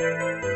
Música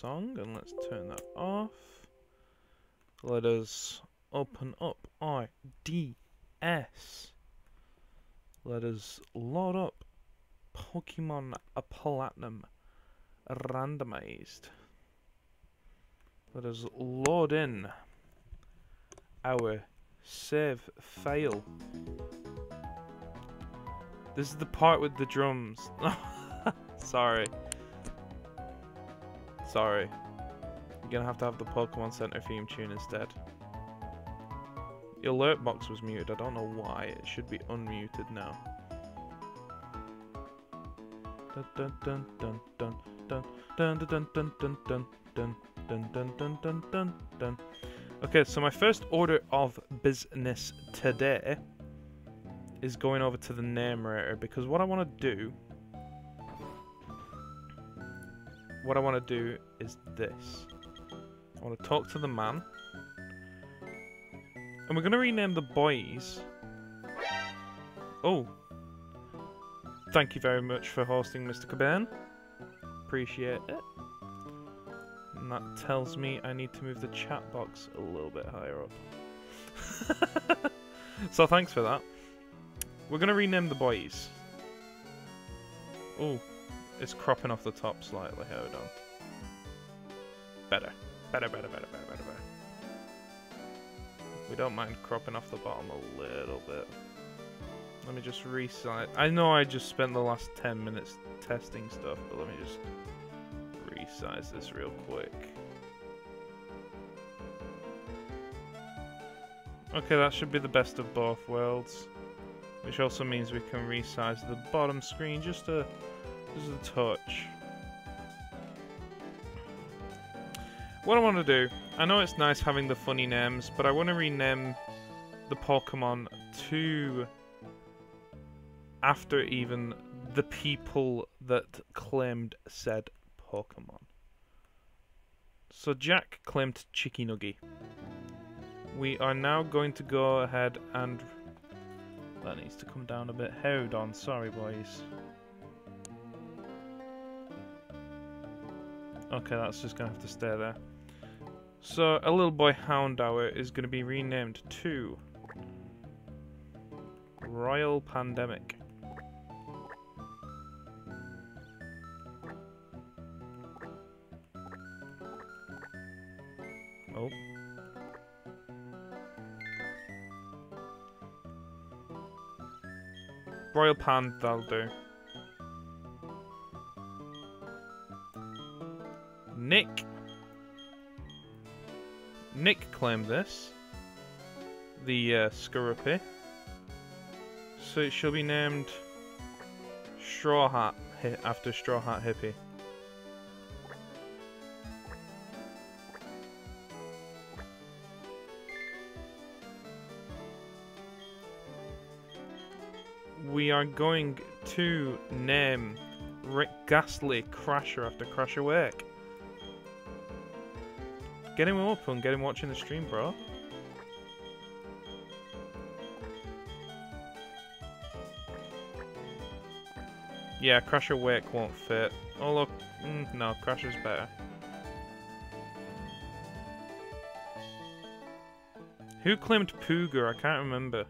song and let's turn that off. Let us open up our DS. Let us load up Pokemon Platinum randomized. Let us load in our save file. This is the part with the drums. Sorry. Sorry. You're gonna have to have the Pokemon Center theme tune instead. The alert box was muted. I don't know why. It should be unmuted now. Dun dun dun dun dun dun dun dun dun dun dun dun dun dun dun dun dun. Okay, so my first order of business today is going over to the narrator because what I want to do what I want to do is this. I want to talk to the man. And we're going to rename the boys. Oh. Thank you very much for hosting, Mr. Caban. Appreciate it. And that tells me I need to move the chat box a little bit higher up. so thanks for that. We're going to rename the boys. Oh, it's cropping off the top slightly. Hold on. Better. Better, better, better, better, better, better. We don't mind cropping off the bottom a little bit. Let me just resize. I know I just spent the last 10 minutes testing stuff, but let me just resize this real quick. Okay, that should be the best of both worlds. Which also means we can resize the bottom screen just a, just a touch. What I want to do, I know it's nice having the funny names, but I want to rename the Pokemon to after even the people that claimed said Pokemon. So Jack claimed Chicky We are now going to go ahead and... That needs to come down a bit. Hold on, sorry boys. Okay, that's just going to have to stay there. So, a little boy Houndour is going to be renamed to... Royal Pandemic. Oh. Royal Pan, that'll do. Nick. Nick claimed this. The uh. So it shall be named Straw Hat after Straw Hat Hippie. we are going to name Rick Gastly Crasher after Crasher Wake. Get him up and get him watching the stream, bro. Yeah, Crasher Wake won't fit. Oh look, mm, no, Crasher's better. Who claimed Pooger? I can't remember.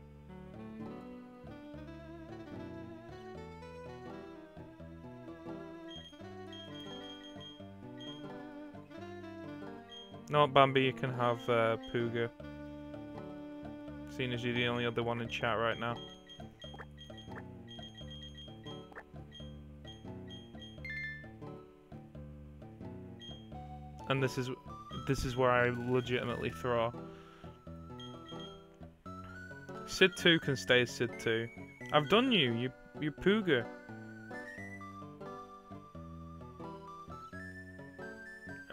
No, Bambi, you can have uh, Pooga. Seeing as you're the only other one in chat right now. And this is this is where I legitimately throw. Sid 2 can stay Sid 2. I've done you, you you Pooga.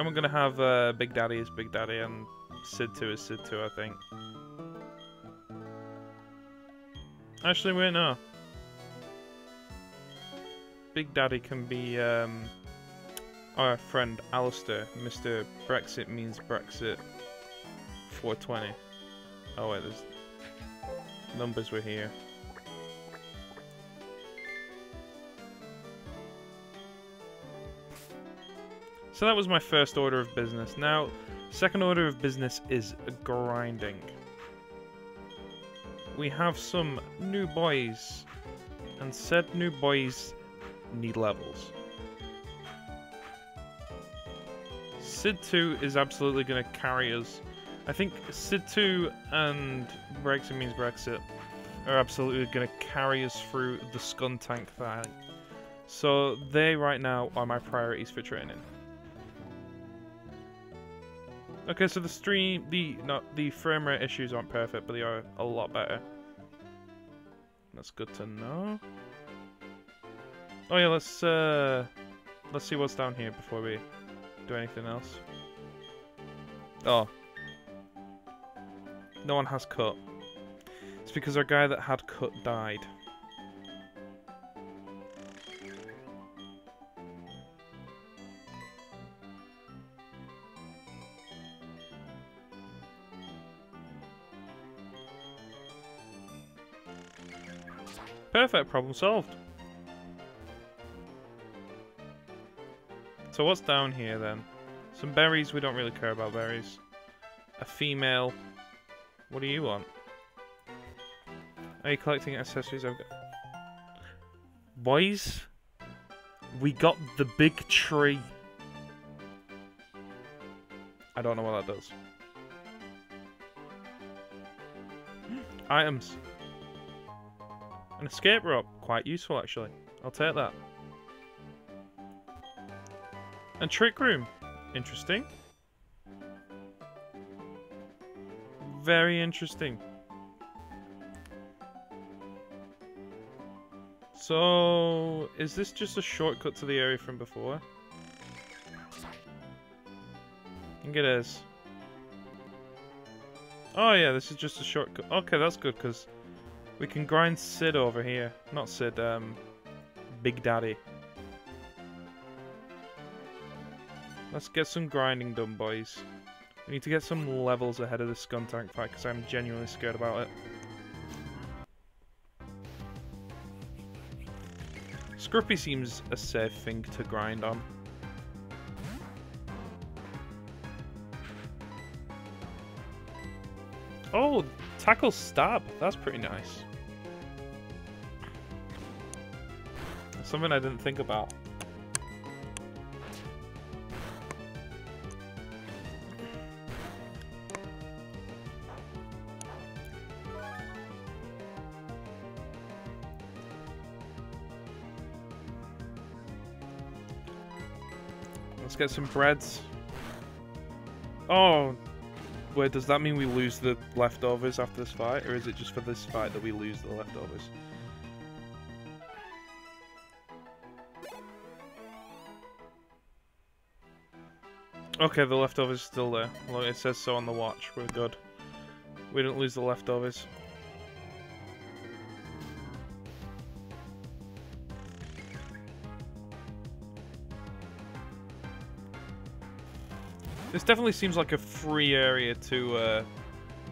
And we're gonna have uh, Big Daddy as Big Daddy and Sid 2 as Sid 2, I think. Actually, wait, no. Big Daddy can be um, our friend Alistair. Mr. Brexit means Brexit 420. Oh wait, there's numbers were here. So that was my first order of business. Now, second order of business is grinding. We have some new boys, and said new boys need levels. Sid 2 is absolutely going to carry us. I think Sid 2 and Brexit means Brexit are absolutely going to carry us through the Skuntank fight. So they right now are my priorities for training. Okay, so the stream, the not the frame rate issues aren't perfect, but they are a lot better. That's good to know. Oh yeah, let's uh, let's see what's down here before we do anything else. Oh, no one has cut. It's because our guy that had cut died. Perfect, problem solved. So what's down here then? Some berries, we don't really care about berries. A female. What do you want? Are you collecting accessories? I've got... Boys, we got the big tree. I don't know what that does. Items. An escape rope. Quite useful, actually. I'll take that. And trick room. Interesting. Very interesting. So, is this just a shortcut to the area from before? I think it is. Oh yeah, this is just a shortcut. Okay, that's good, because we can grind Sid over here. Not Sid, um, Big Daddy. Let's get some grinding done, boys. We need to get some levels ahead of the tank fight, because I'm genuinely scared about it. Scruffy seems a safe thing to grind on. Tackle stab. That's pretty nice. Something I didn't think about. Let's get some breads. Oh, wait, does that mean we lose the leftovers after this fight? Or is it just for this fight that we lose the leftovers? Okay, the leftovers still there. Well, it says so on the watch. We're good. We didn't lose the leftovers. This definitely seems like a free area to uh,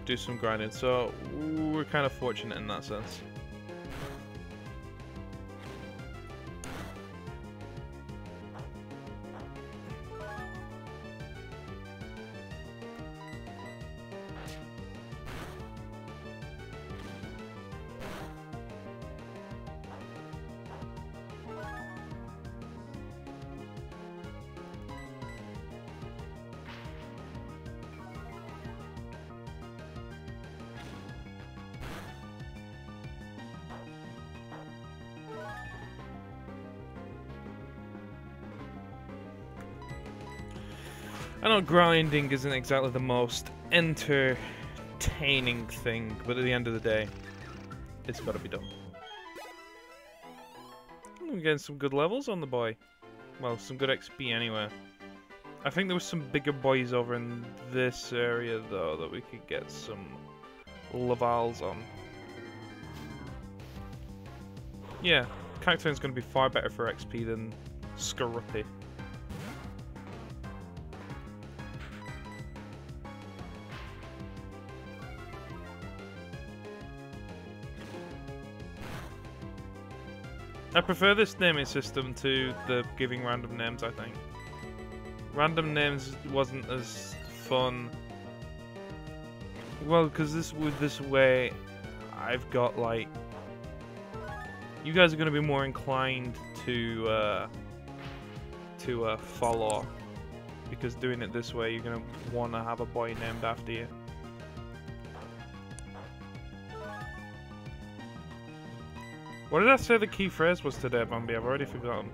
do some grinding, so we're kind of fortunate in that sense. I know grinding isn't exactly the most entertaining thing, but at the end of the day, it's got to be done. We're getting some good levels on the boy. Well, some good XP anyway. I think there was some bigger boys over in this area, though, that we could get some levels on. Yeah, Cacturne's going to be far better for XP than Skorupi. I prefer this naming system to the giving random names, I think. Random names wasn't as fun. Well, because this with this way, I've got like... You guys are going to be more inclined to uh, to uh, follow. Because doing it this way, you're going to want to have a boy named after you. What did I say the key phrase was today, Bambi? I've already forgotten.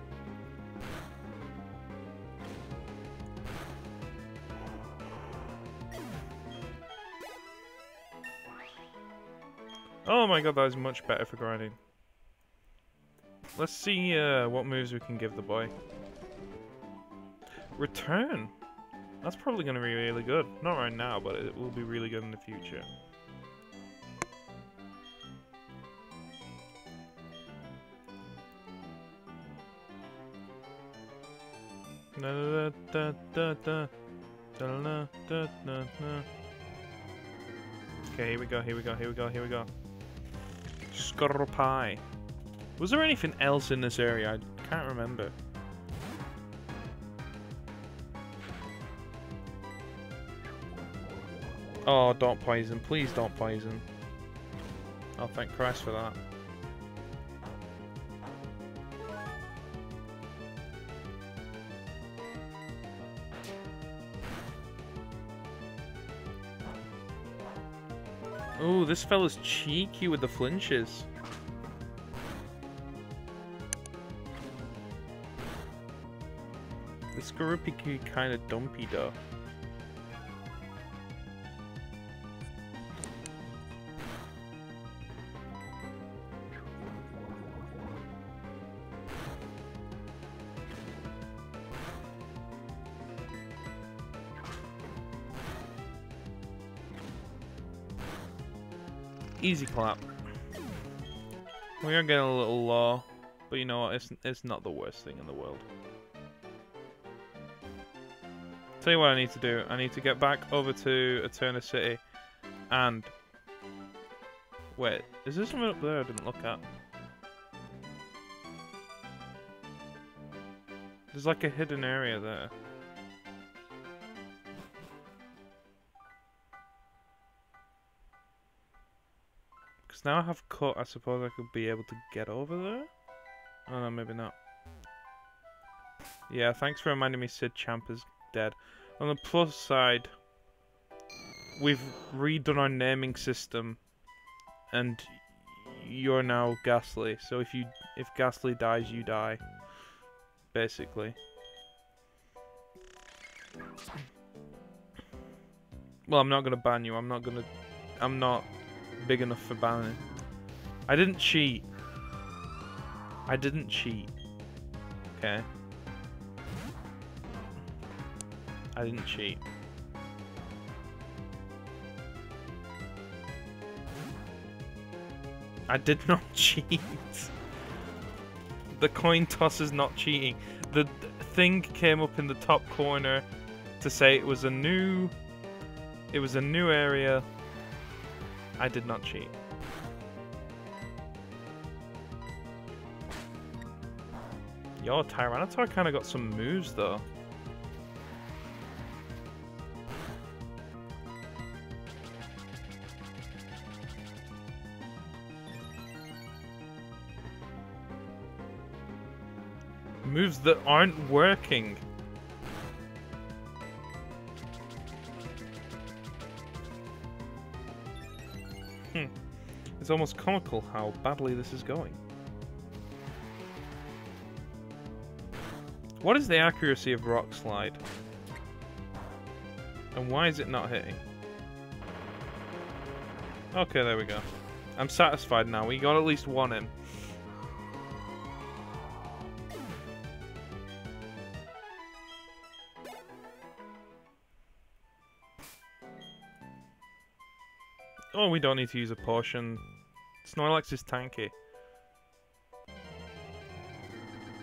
Oh my god, that is much better for grinding. Let's see uh, what moves we can give the boy. Return. That's probably going to be really good. Not right now, but it will be really good in the future. Okay, here we go, here we go, here we go, here we go. Scorpie. Was there anything else in this area? I can't remember. Oh, don't poison. Please don't poison. Oh, thank Christ for that. This fella's cheeky with the flinches. This Skorupi kind of dumpy though. Easy clap. We are getting a little low, but you know what? It's it's not the worst thing in the world. Tell you what I need to do. I need to get back over to Eterna City, and wait, is there something up there I didn't look at? There's like a hidden area there. Now I have cut, I suppose I could be able to get over there? Oh no, maybe not. Yeah, thanks for reminding me Sid Champ is dead. On the plus side, we've redone our naming system, and you're now Gastly. So if you if Gastly dies, you die. Basically. Well, I'm not gonna ban you. I'm not gonna. I'm not big enough for banning. I didn't cheat. I didn't cheat. Okay. I didn't cheat. I did not cheat. The coin toss is not cheating. The thing came up in the top corner to say it was a new it was a new area I did not cheat. Yo, Tyranitar kind of got some moves, though. Moves that aren't working. It's almost comical how badly this is going. What is the accuracy of Rock Slide? And why is it not hitting? Okay, there we go. I'm satisfied now. We got at least one in. Oh, we don't need to use a potion. Snorlax is tanky.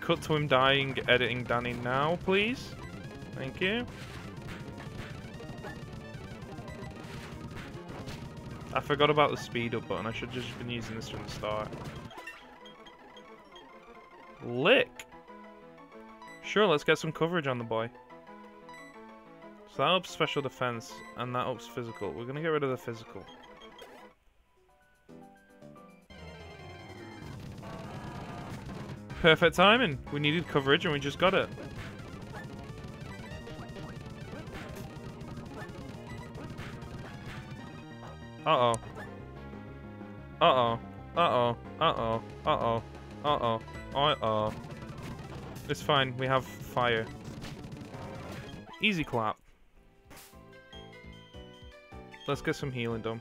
Cut to him dying, editing Danny now, please. Thank you. I forgot about the speed up button. I should have just been using this from the start. Lick! Sure, let's get some coverage on the boy. So that ups special defense, and that ups physical. We're gonna get rid of the physical. Perfect timing. We needed coverage and we just got it. Uh-oh. Uh-oh. Uh-oh. Uh-oh. Uh-oh. Uh-oh. Uh-oh. It's fine. We have fire. Easy clap. Let's get some healing done.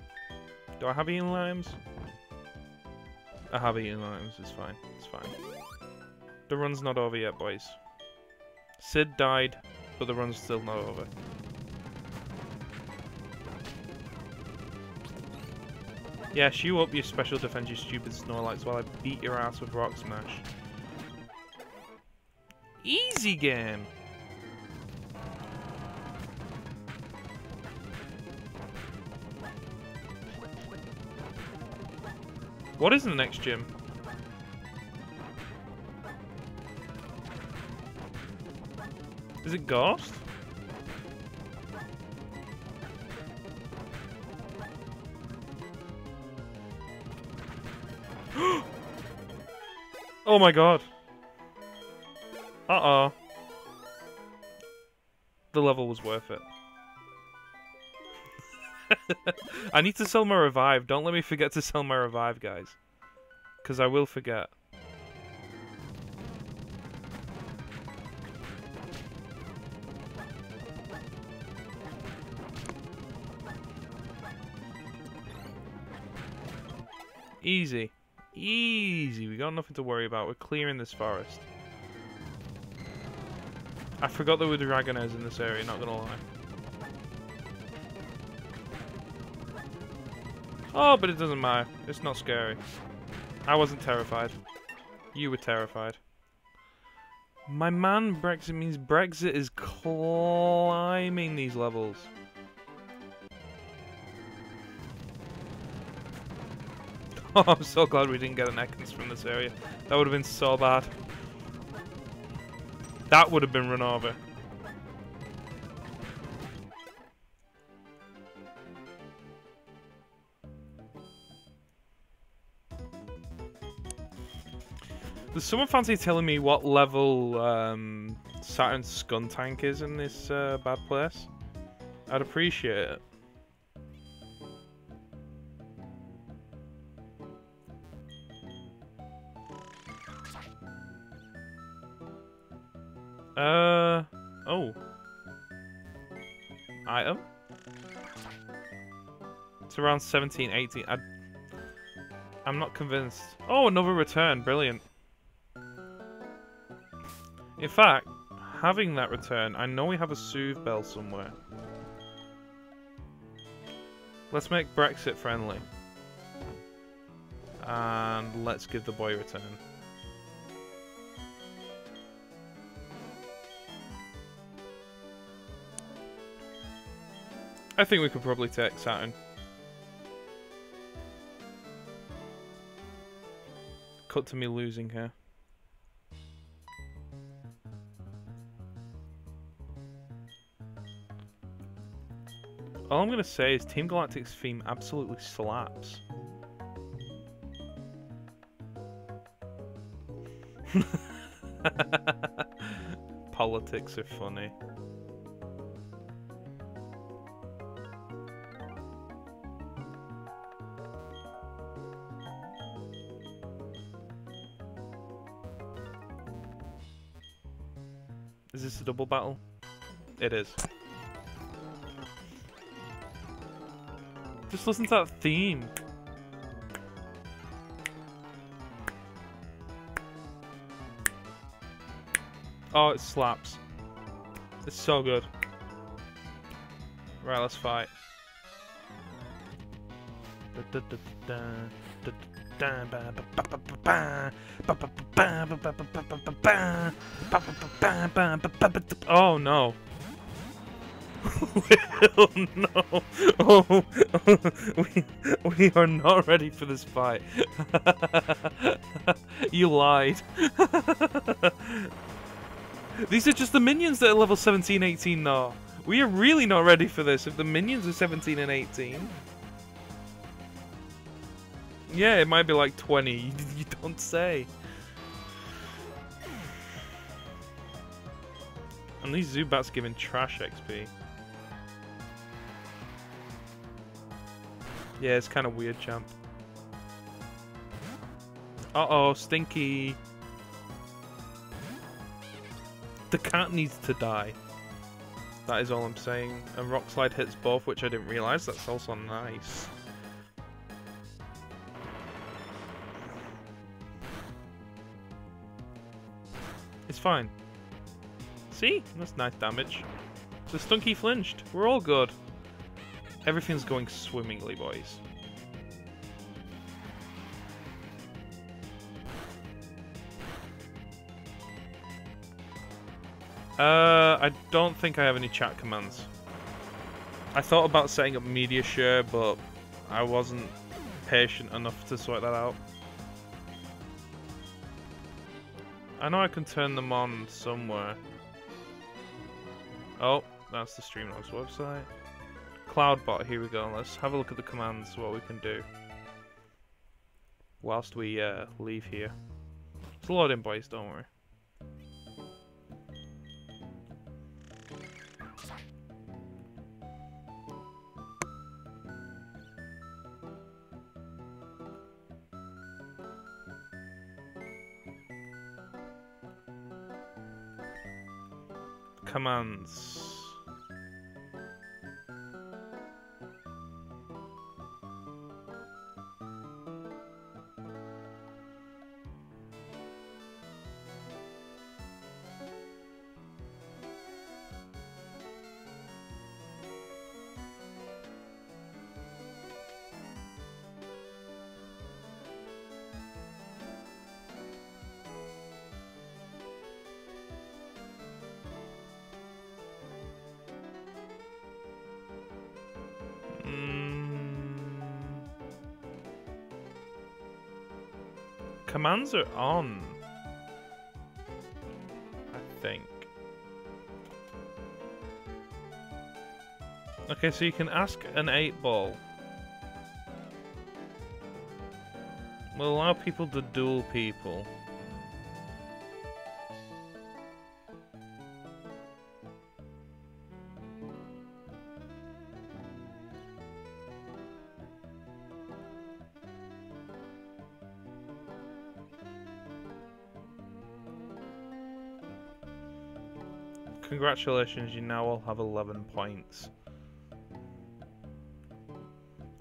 Do I have healing items? I have eaten items, it's fine. It's fine. The run's not over yet, boys. Sid died, but the run's still not over. Yeah, shoot up your special defense, you stupid Snorlax, while I beat your ass with Rock Smash. Easy game! What is in the next gym? Is it Ghost? oh my god. Uh-oh. The level was worth it. I need to sell my revive. Don't let me forget to sell my revive, guys. Because I will forget. Easy. Easy. We got nothing to worry about. We're clearing this forest. I forgot there were Dragonairs in this area, not gonna lie. Oh, but it doesn't matter. It's not scary. I wasn't terrified. You were terrified. My man, Brexit means Brexit is climbing these levels. Oh, I'm so glad we didn't get an Ekans from this area. That would have been so bad. That would have been run over. Does someone fancy telling me what level um, Saturn's Skuntank is in this uh, bad place? I'd appreciate it. Uh, oh. Item? It's around 17, 18. I, I'm not convinced. Oh, another return. Brilliant. In fact, having that return, I know we have a Soothe Bell somewhere. Let's make Brexit friendly. And let's give the boy return. I think we could probably take Saturn. Cut to me losing here. All I'm going to say is Team Galactic's theme absolutely slaps. Politics are funny. A double battle? It is. Just listen to that theme. Oh, it slaps. It's so good. Right, let's fight. Oh no. Will, no. Oh, we, we are not ready for this fight. you lied. These are just the minions that are level 17, 18 now. We are really not ready for this if the minions are 17 and 18. Yeah, it might be like 20. You don't say. And these Zubats giving trash XP. Yeah, it's kind of weird, champ. Uh-oh, Stunky. The cat needs to die. That is all I'm saying. And Rock Slide hits both, which I didn't realise. That's also nice. It's fine. See? That's nice damage. The Stunky flinched. We're all good. Everything's going swimmingly, boys. Uh, I don't think I have any chat commands. I thought about setting up media share, but I wasn't patient enough to sort that out. I know I can turn them on somewhere. Oh, that's the Streamlabs website. Cloudbot, here we go. Let's have a look at the commands, what we can do. Whilst we uh, leave here. It's loading, boys, don't worry. Commands. Commands are on. I think. Okay, so you can ask an 8 ball. We'll allow people to duel people. Congratulations, you now all have 11 points.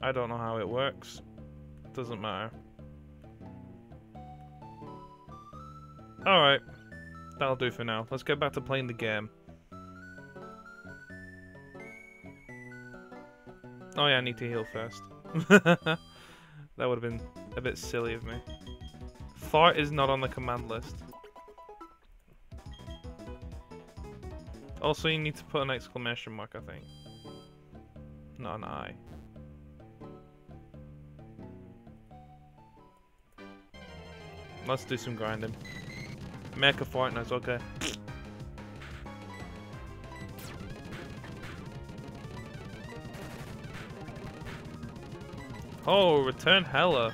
I don't know how it works. Doesn't matter. Alright. That'll do for now. Let's get back to playing the game. Oh yeah, I need to heal first. that would have been a bit silly of me. Fart is not on the command list. Also, you need to put an exclamation mark, I think. Not an I. Let's do some grinding. Make a Fortnite, okay. Oh, return Hela.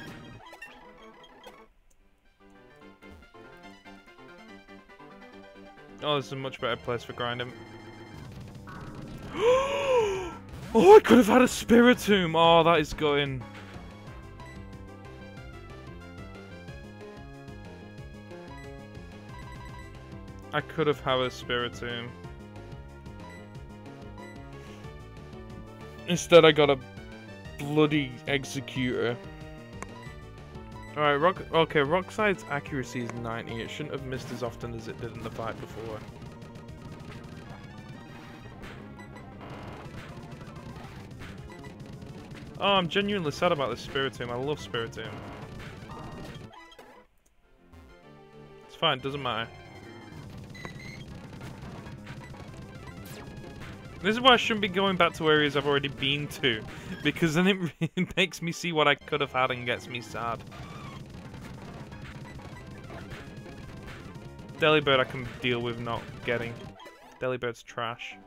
Oh, this is a much better place for grinding. oh, I could have had a Spiritomb! Oh, that is going. I could have had a Spiritomb. Instead, I got a bloody Exeggutor. Alright, rock, okay, Rock Slide's accuracy is 90. It shouldn't have missed as often as it did in the fight before. Oh, I'm genuinely sad about this Spiritomb. I love Spiritomb. It's fine, doesn't matter. This is why I shouldn't be going back to areas I've already been to, because then it, it makes me see what I could have had and gets me sad. Delibird I can deal with not getting. Delibird's trash.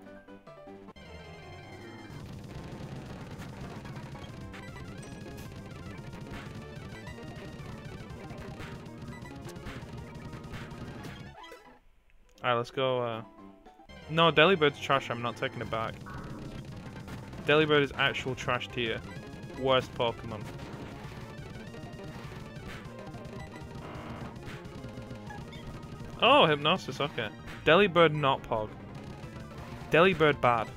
Alright, let's go, uh... No, Delibird's trash, I'm not taking it back. Delibird is actual trash tier. Worst Pokemon. Oh, Hypnosis, okay. Delibird not Pog. Delibird bad.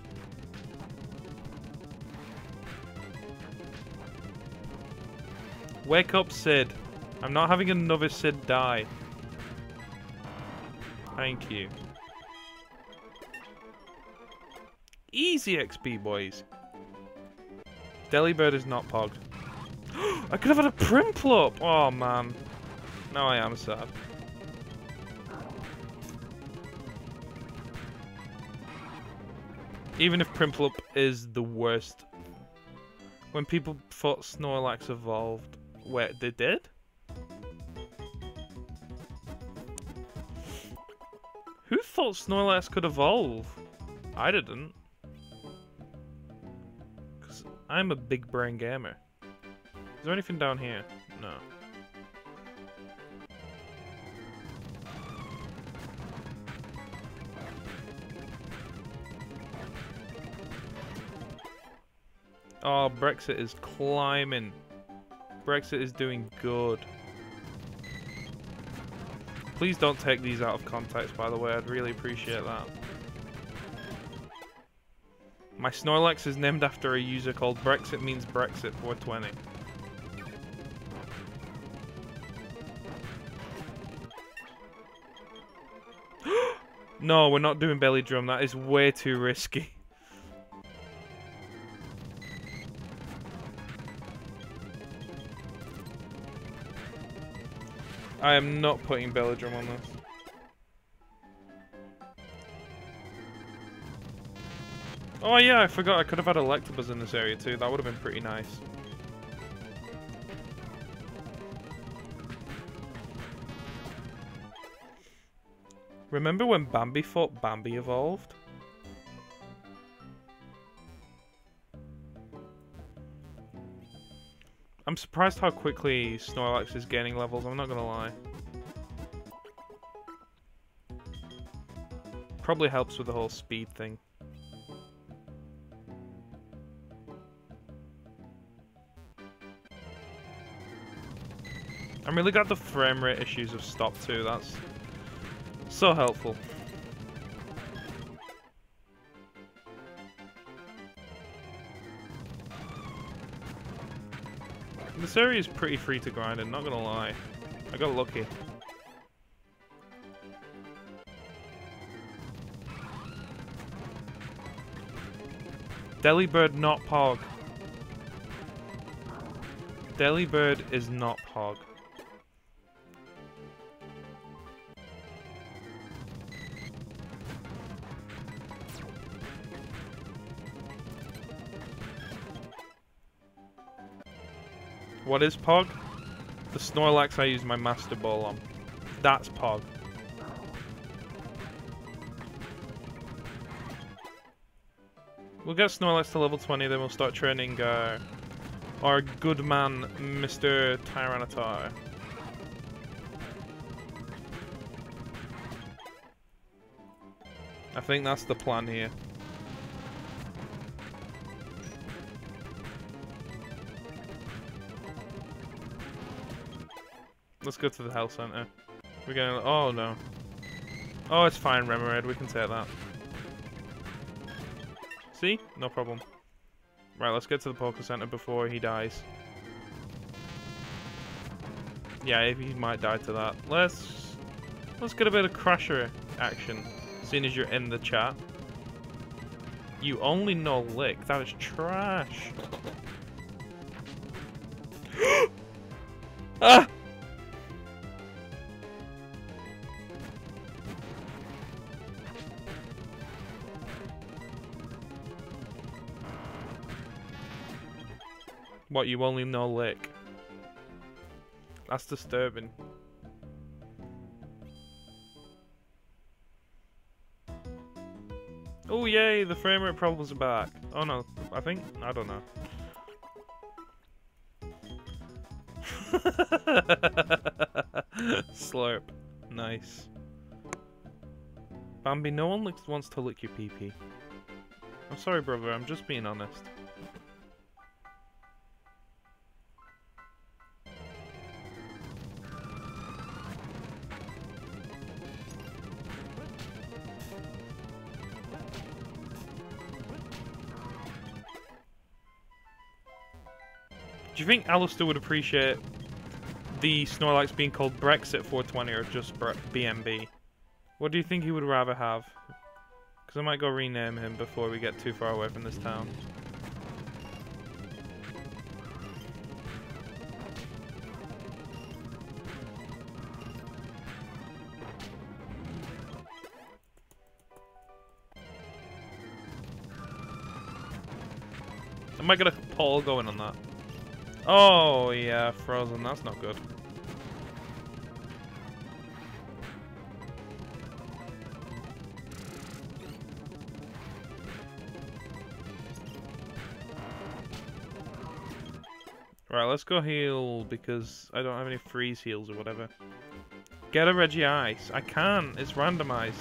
Wake up, Sid. I'm not having another Sid die. Thank you. Easy XP, boys. Delibird is not pogged. I could have had a Prinplup! Oh, man. Now I am sad. Even if Prinplup is the worst. When people thought Snorlax evolved, where they did? Who thought Snorlax could evolve? I didn't. Because I'm a big brain gamer. Is there anything down here? No. Oh, Brexit is climbing. Brexit is doing good. Please don't take these out of context, by the way. I'd really appreciate that. My Snorlax is named after a user called Brexit means Brexit 420. no, we're not doing belly drum. That is way too risky. I am not putting Belly Drum on this. Oh yeah, I forgot I could have had Electabuzz in this area too. That would have been pretty nice. Remember when Bambi thought Bambi evolved? I'm surprised how quickly Snorlax is gaining levels, I'm not gonna lie. Probably helps with the whole speed thing. I'm really glad the frame rate issues have stopped too, that's so helpful. This area is pretty free to grind, and not gonna lie. I got lucky. Delibird not Pog. Delibird is not Pog. What is Pog? The Snorlax I use my Master Ball on. That's Pog. We'll get Snorlax to level 20, then we'll start training uh, our good man, Mr. Tyranitar. I think that's the plan here. Let's go to the health center. We're gonna. Oh no. Oh, it's fine, Remoraid. We can take that. See? No problem. Right, let's get to the Poké Center before he dies. Yeah, he might die to that. Let's let's get a bit of Crusher action, seeing as you're in the chat. You only know Lick. That is trash. ah! What, you only know lick? That's disturbing. Oh yay, the frame rate problems are back. Oh no, I think, I don't know. Slurp. Nice. Bambi, no one wants to lick your pee pee. I'm sorry brother, I'm just being honest. You think Alistair would appreciate the Snorlax being called Brexit 420 or just BMB? What do you think he would rather have? Because I might go rename him before we get too far away from this town. Am I might get a poll going on that. Oh, yeah, frozen. That's not good. Right, let's go heal because I don't have any freeze heals or whatever. Get a Reggie Ice. I can't. It's randomized.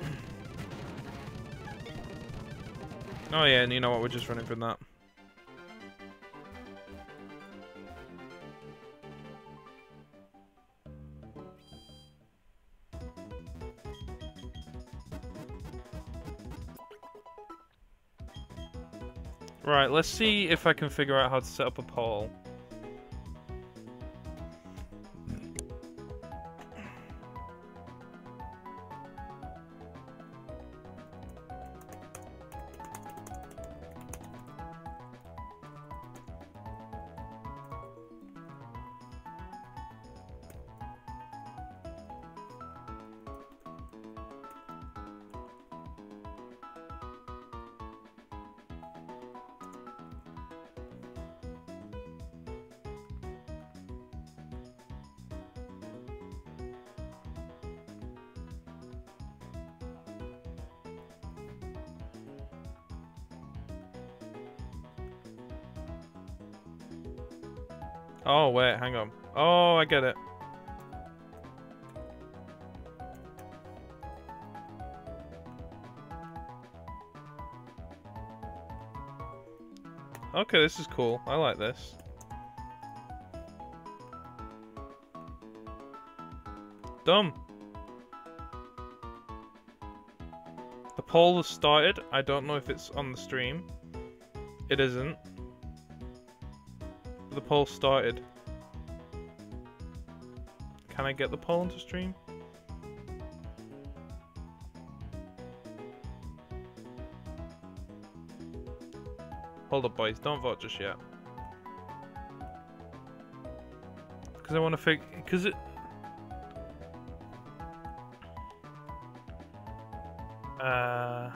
oh yeah, and you know what? We're just running from that. Let's see if I can figure out how to set up a poll. This is cool. I like this. Dumb. The poll has started. I don't know if it's on the stream. It isn't. The poll started. Can I get the poll into stream? Hold up, boys. Don't vote just yet. Because I want to figure... Because it... Uh...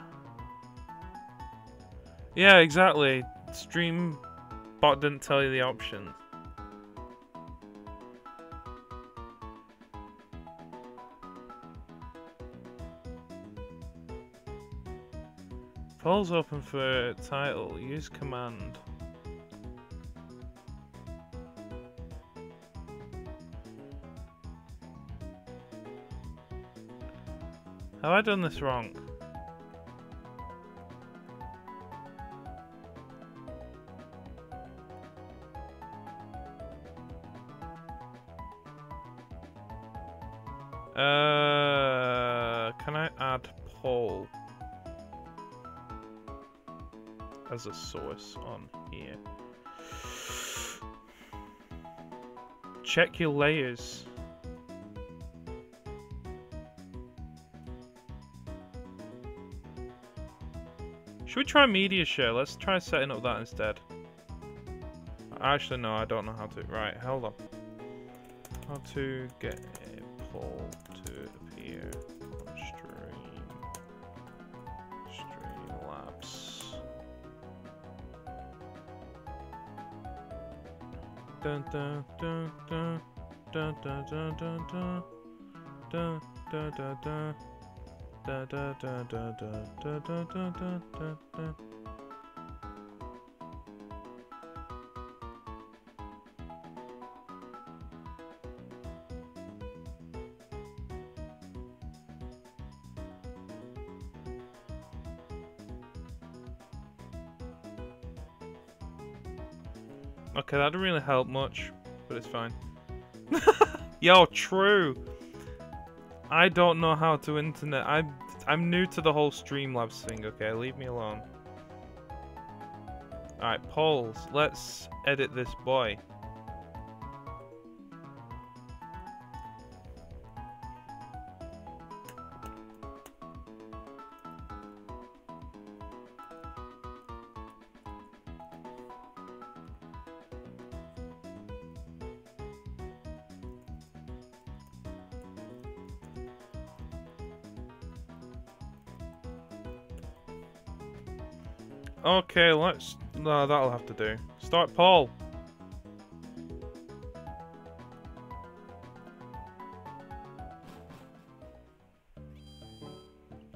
Yeah, exactly. Stream bot didn't tell you the options. Polls open for title. Use command. Have I done this wrong? A source on here? Check your layers. Should we try media share? Let's try setting up that instead. Actually, no, I don't know how to. Right, hold on. How to get dun dun dun dun dun dun dun da da da da da da da da da da da Okay, that didn't really help much, but it's fine. Yo, true! I don't know how to internet. I'm I'm new to the whole Streamlabs thing. Okay, leave me alone. All right, polls. Let's edit this boy. Okay, let's... No, that'll have to do. Start poll.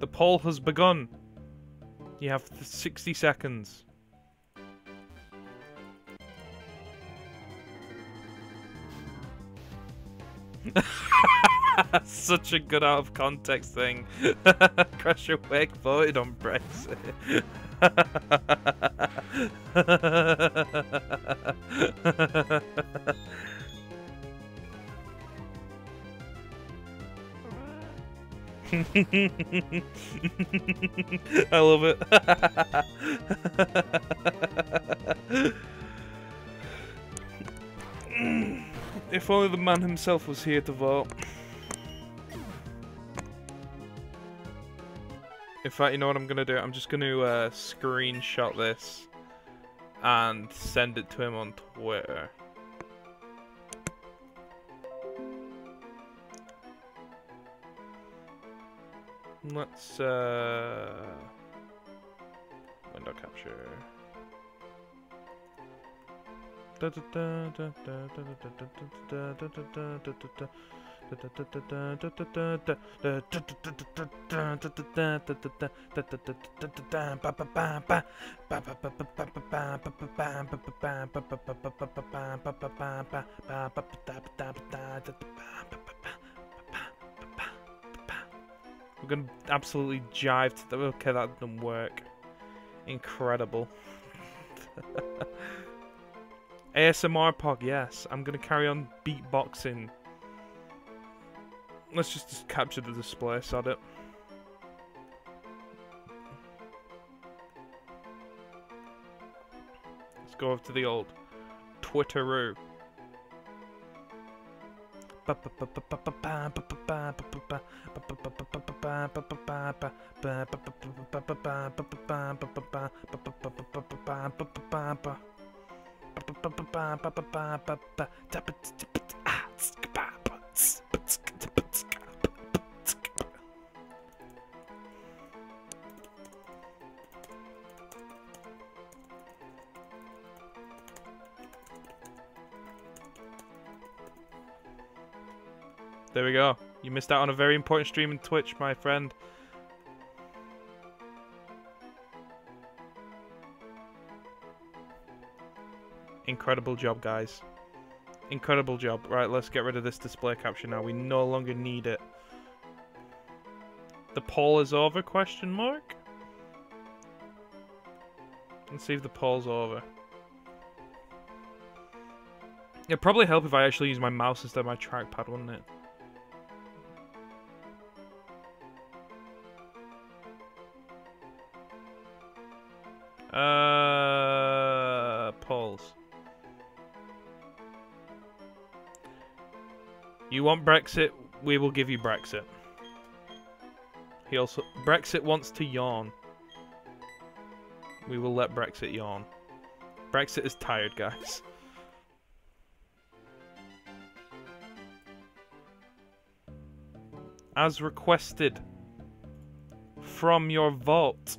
The poll has begun. You have 60 seconds. Such a good out of context thing. Crusher Wake voted on Brexit. I love it. if only the man himself was here to vote. In fact, you know what I'm gonna do? I'm just gonna uh, screenshot this and send it to him on Twitter. Let's uh window capture. We're gonna absolutely jive to the. Okay, that didn't work. Incredible. ASMR pog, yes. I'm gonna carry on beatboxing. Let's just, just capture the display, sod it. Let's go over to the old Twitteroo. There we go. You missed out on a very important stream in Twitch, my friend. Incredible job, guys. Incredible job. Right, let's get rid of this display capture now. We no longer need it. The poll is over, question mark? Let's see if the poll's over. It'd probably help if I actually use my mouse instead of my trackpad, wouldn't it? Want Brexit? We will give you Brexit. He also Brexit wants to yawn. We will let Brexit yawn. Brexit is tired, guys. As requested from your vault,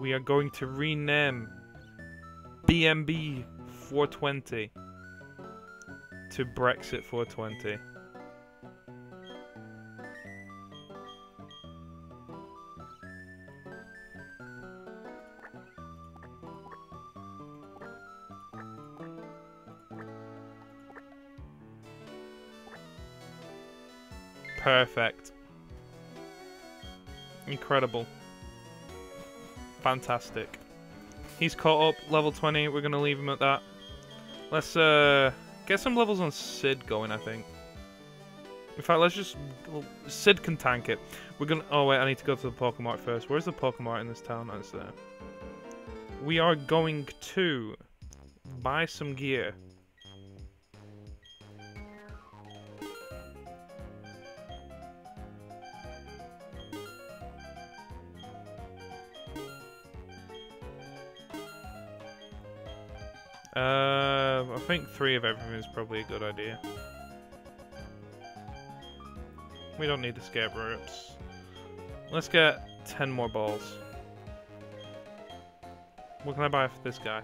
we are going to rename BMB 420 to Brexit 420. Perfect. Incredible. Fantastic. He's caught up, level 20. We're going to leave him at that. Let's uh, get some levels on Sid going, I think. In fact, let's just... Well, Sid can tank it. We're to... Oh, wait, I need to go to the Pokemart first. Where's the Pokemart in this town? Oh, That's there. We are going to buy some gear. Three of everything is probably a good idea. We don't need the scab ropes. Let's get 10 more balls. What can I buy for this guy?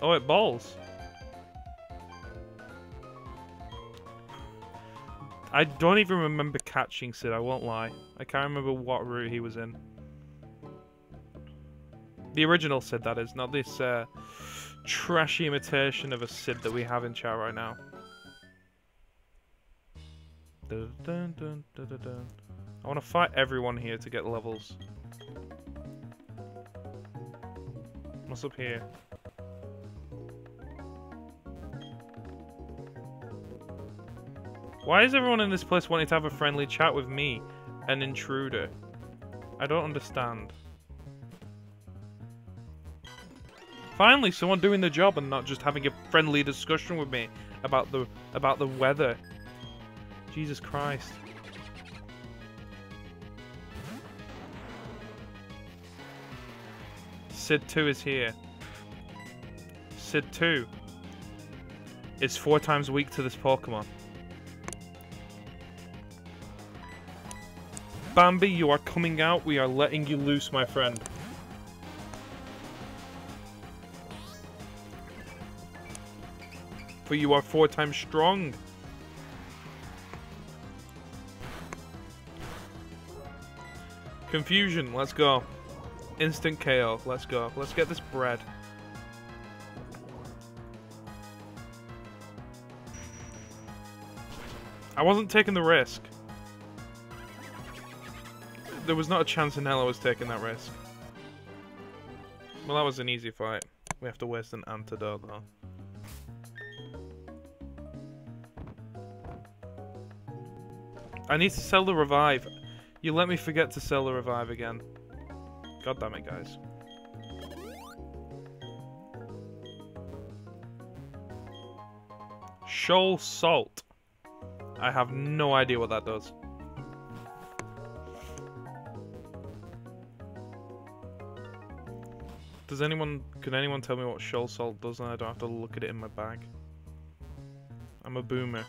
Oh, it balls. I don't even remember catching Sid, I won't lie. I can't remember what route he was in. The original Sid, that is, not this uh, trashy imitation of a Sid that we have in chat right now. Dun, dun, dun, I want to fight everyone here to get levels. What's up here? Why is everyone in this place wanting to have a friendly chat with me, an intruder? I don't understand. Finally, someone doing the job and not just having a friendly discussion with me about the about the weather. Jesus Christ. Sid 2 is here. Sid 2 is four times weak to this Pokemon. Bambi, you are coming out. We are letting you loose, my friend. For you are four times strong. Confusion, let's go. Instant KO, let's go. Let's get this bread. I wasn't taking the risk there was not a chance in hell I was taking that risk. Well, that was an easy fight. We have to waste an antidote, though. I need to sell the revive. You let me forget to sell the revive again. God damn it, guys. Shoal Salt. I have no idea what that does. Does anyone, can anyone tell me what shoal salt does and I don't have to look at it in my bag? I'm a boomer.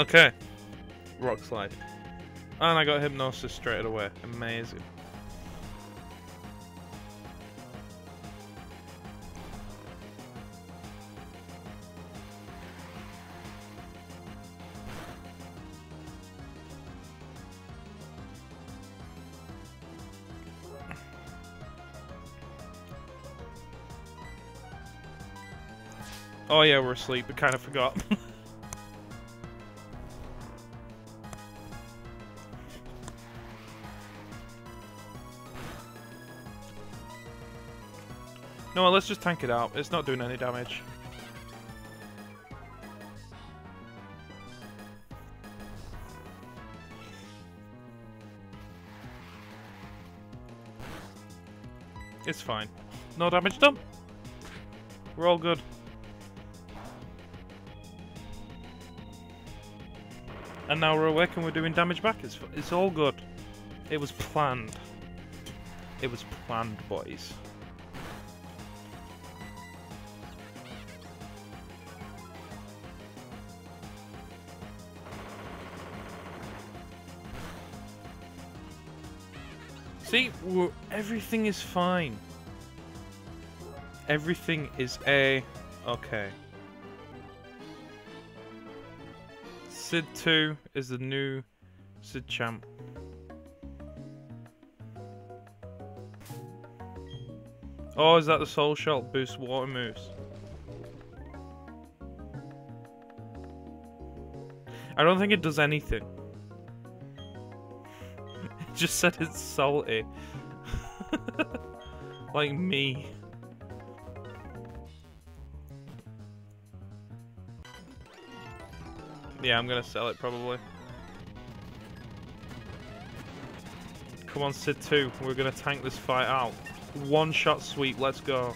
Okay. Rock slide. And I got hypnosis straight away. Amazing. Oh yeah, we're asleep. I kind of forgot. No, let's just tank it out. It's not doing any damage. It's fine. No damage done. We're all good. And now we're awake and we're doing damage back. It's, it's all good. It was planned. It was planned, boys. See, everything is fine. Everything is a okay. Sid 2 is the new Sid champ. Oh, is that the Shoal Salt boost water moves? I don't think it does anything just said it's salty. like me. Yeah, I'm gonna sell it probably. Come on, Sid 2. We're gonna tank this fight out. One shot sweep, let's go.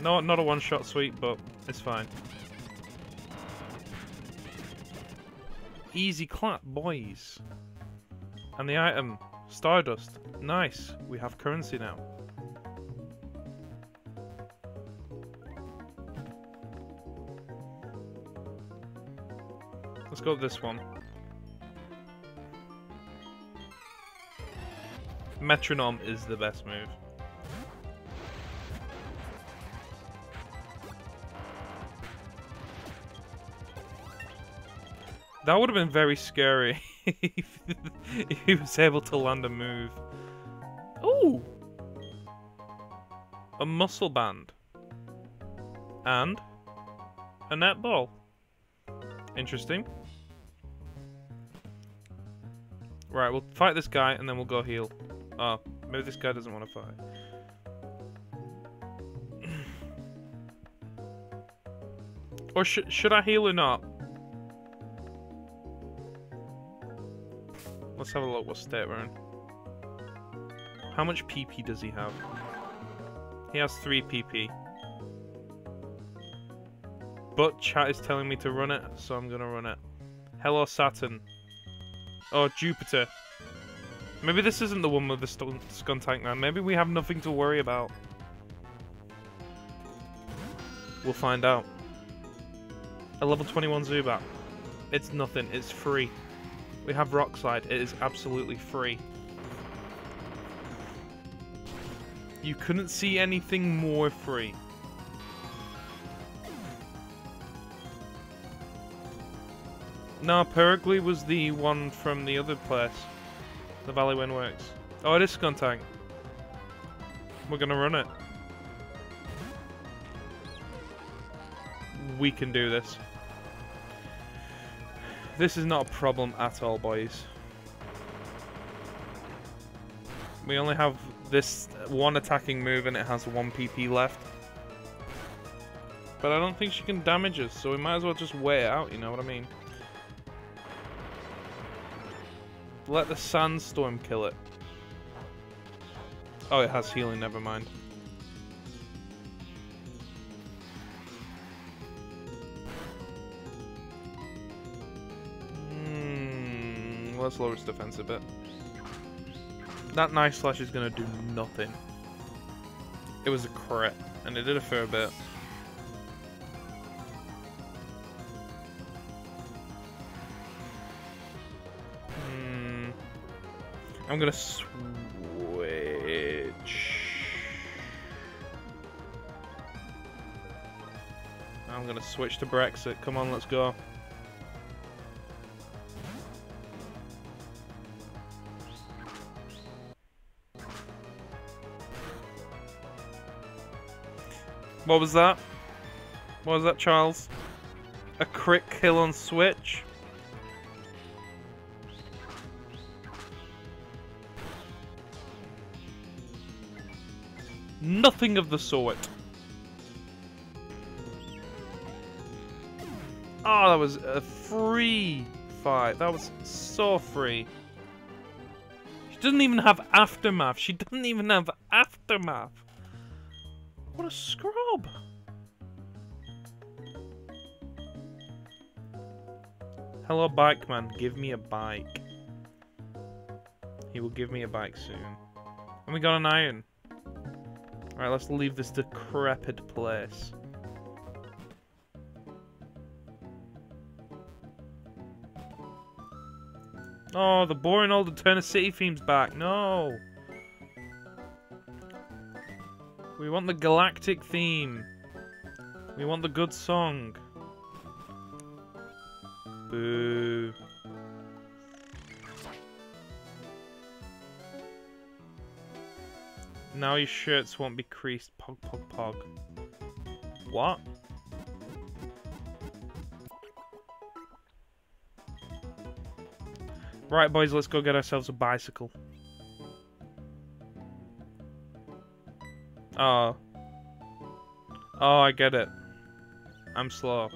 No, not a one shot sweep, but it's fine. Easy clap, boys. And the item, Stardust. Nice. We have currency now. Let's go with this one. Metronome is the best move. That would have been very scary if he was able to land a move. Ooh! A muscle band. And a netball. Interesting. Right, we'll fight this guy and then we'll go heal. Oh, maybe this guy doesn't want to fight. or sh should I heal or not? Let's have a look what state we're in. How much PP does he have? He has 3 PP. But chat is telling me to run it, so I'm gonna run it. Hello Saturn. Oh, Jupiter. Maybe this isn't the one with the Skuntank man. Maybe we have nothing to worry about. We'll find out. A level 21 Zubat. It's nothing. It's free. We have Rock Slide. It is absolutely free. You couldn't see anything more free. No, Purugly was the one from the other place. The Valley Wind Works. Oh, it is Skuntank. We're gonna run it. We can do this. This is not a problem at all, boys. We only have this one attacking move and it has one PP left. But I don't think she can damage us, so we might as well just wait it out, you know what I mean? Let the sandstorm kill it. Oh, it has healing, never mind. Let's lower its defense a bit. That Night Slash is going to do nothing. It was a crit, and it did a fair bit. Hmm. I'm going to switch... I'm going to switch to Brexit. Come on, let's go. What was that? What was that, Charles? A crit kill on Switch? Nothing of the sort. Oh, that was a free fight. That was so free. She doesn't even have aftermath. She doesn't even have aftermath. What a scrub! Hello, bike man. Give me a bike. He will give me a bike soon. And we got an iron. Alright, let's leave this decrepit place. Oh, the boring old Eterna City theme's back. No! We want the galactic theme. We want the good song. Boo. Now your shirts won't be creased. Pog, pog, pog. What? Right, boys, let's go get ourselves a bicycle. Oh. Oh, I get it. I'm slow.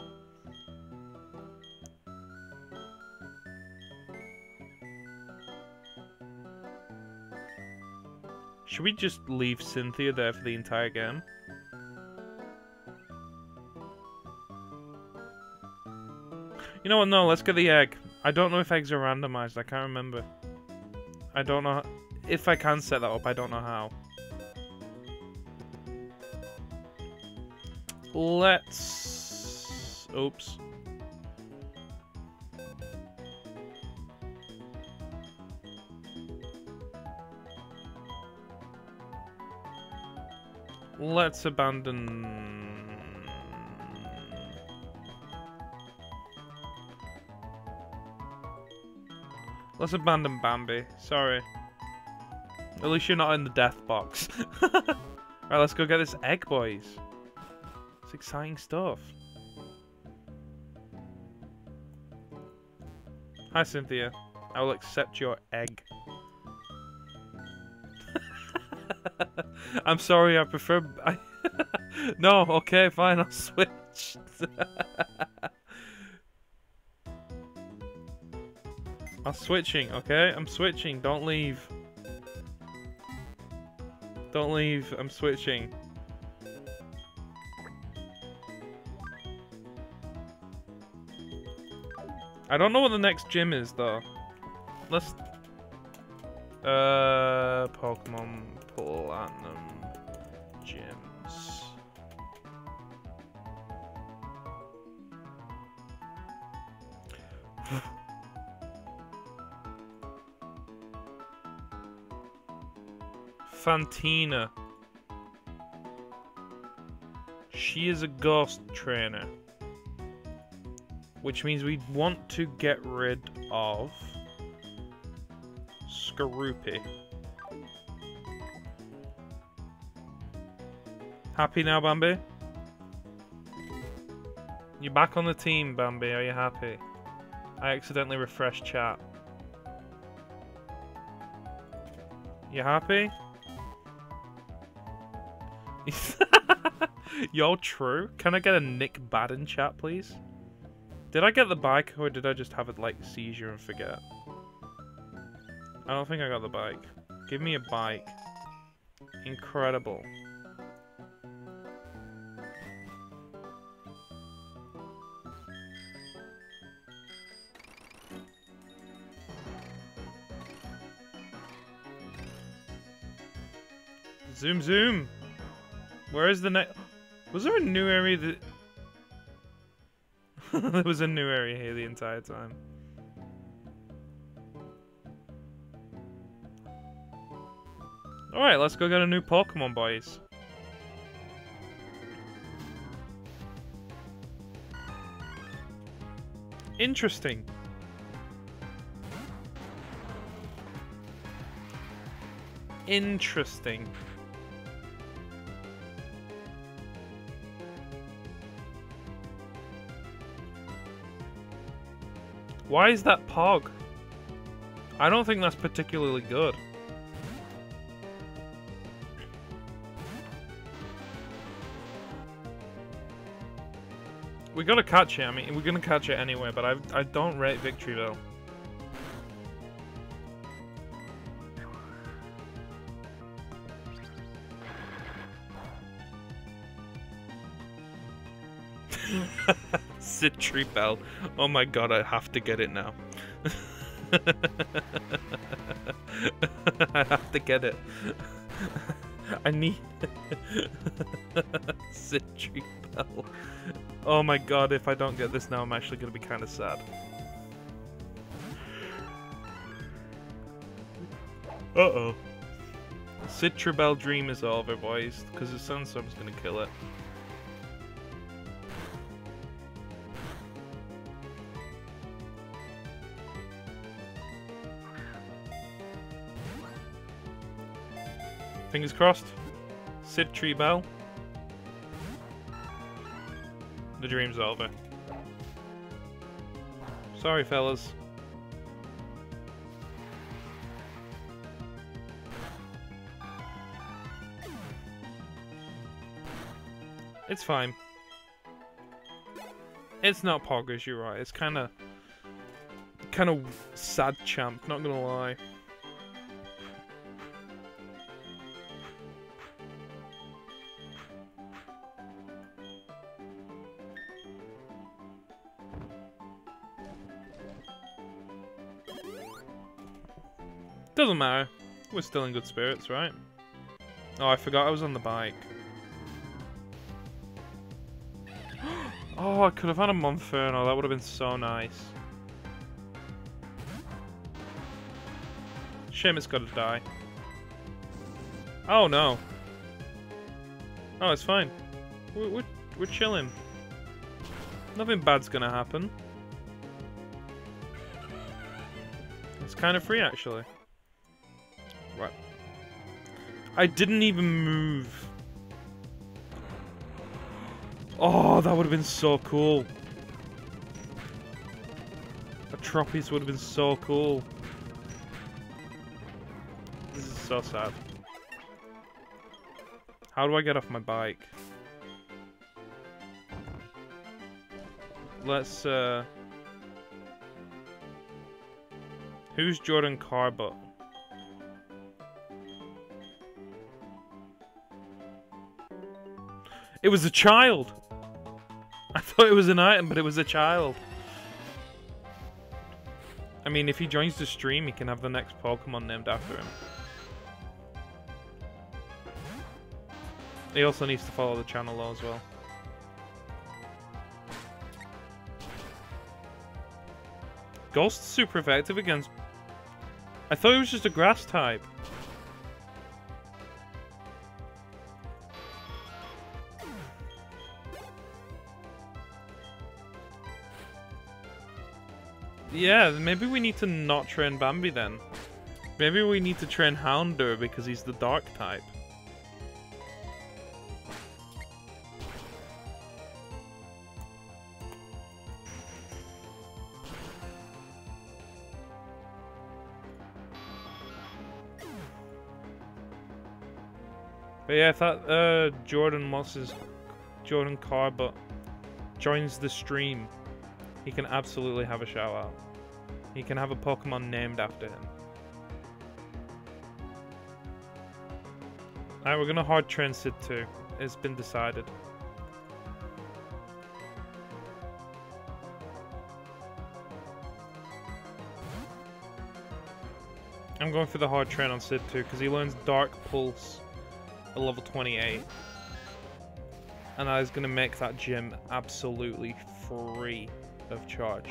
Should we just leave Cynthia there for the entire game? You know what, no, let's get the egg. I don't know if eggs are randomized. I can't remember. I don't know if I can set that up. I don't know how. Let's. Oops. Let's abandon... Let's abandon Bambi. Sorry. At least you're not in the death box. Alright, let's go get this egg, boys. Exciting stuff. Hi, Cynthia. I will accept your egg. I'm sorry, I prefer... I no, okay, fine, I'll switch. I'm switching, okay? I'm switching, don't leave. Don't leave, I'm switching. I don't know what the next gym is, though. Let's... Uh, Pokemon Platinum gyms. Fantina. She is a ghost trainer. Which means we want to get rid of Skorupi. Happy now, Bambi? You're back on the team, Bambi. Are you happy? I accidentally refreshed chat. You happy? Y'all true. Can I get a Nick Baden chat, please? Did I get the bike, or did I just have it like seizure and forget? I don't think I got the bike. Give me a bike. Incredible. Zoom, zoom. Where is the next? Was there a new area that? there was a new area here the entire time. Alright, let's go get a new Pokemon, boys. Interesting. Interesting. Why is that Pog? I don't think that's particularly good. We gotta catch it, I mean, we're gonna catch it anyway, but I, I don't rate Victreebel. Citripel. Oh my god, I have to get it now. I have to get it. I need Citripel. Oh my god, if I don't get this now, I'm actually going to be kind of sad. Uh-oh. Citrabel dream is over, boys, because the sandstorm's going to kill it. Fingers crossed. Citribel. The dream's over. Sorry, fellas. It's fine. It's not Poggers, you're right. It's kind of... Kind of sad champ, not gonna lie. Doesn't matter. We're still in good spirits, right? Oh, I forgot I was on the bike. oh, I could have had a Monferno. That would have been so nice. Shame it's got to die. Oh, no. Oh, it's fine. We're, we're, we're chilling. Nothing bad's gonna happen. It's kind of free, actually. I didn't even move. Oh, that would have been so cool. A Tropius would have been so cool. This is so sad. How do I get off my bike? Let's, uh... Who's Jordan Carbot? It was a child! I thought it was an item, but it was a child. I mean, if he joins the stream, he can have the next Pokemon named after him. He also needs to follow the channel though as well. Ghost's super effective against... I thought it was just a grass type. Yeah, maybe we need to not train Bambi then. Maybe we need to train Houndour because he's the dark type. But yeah, I thought uh, Jordan Moss's Jordan Carbot joins the stream, he can absolutely have a shout out. He can have a Pokemon named after him. Alright, we're gonna hard train Sid too. It's been decided. I'm going for the hard train on Sid too, because he learns Dark Pulse at level 28. And that is going to make that gym absolutely free of charge.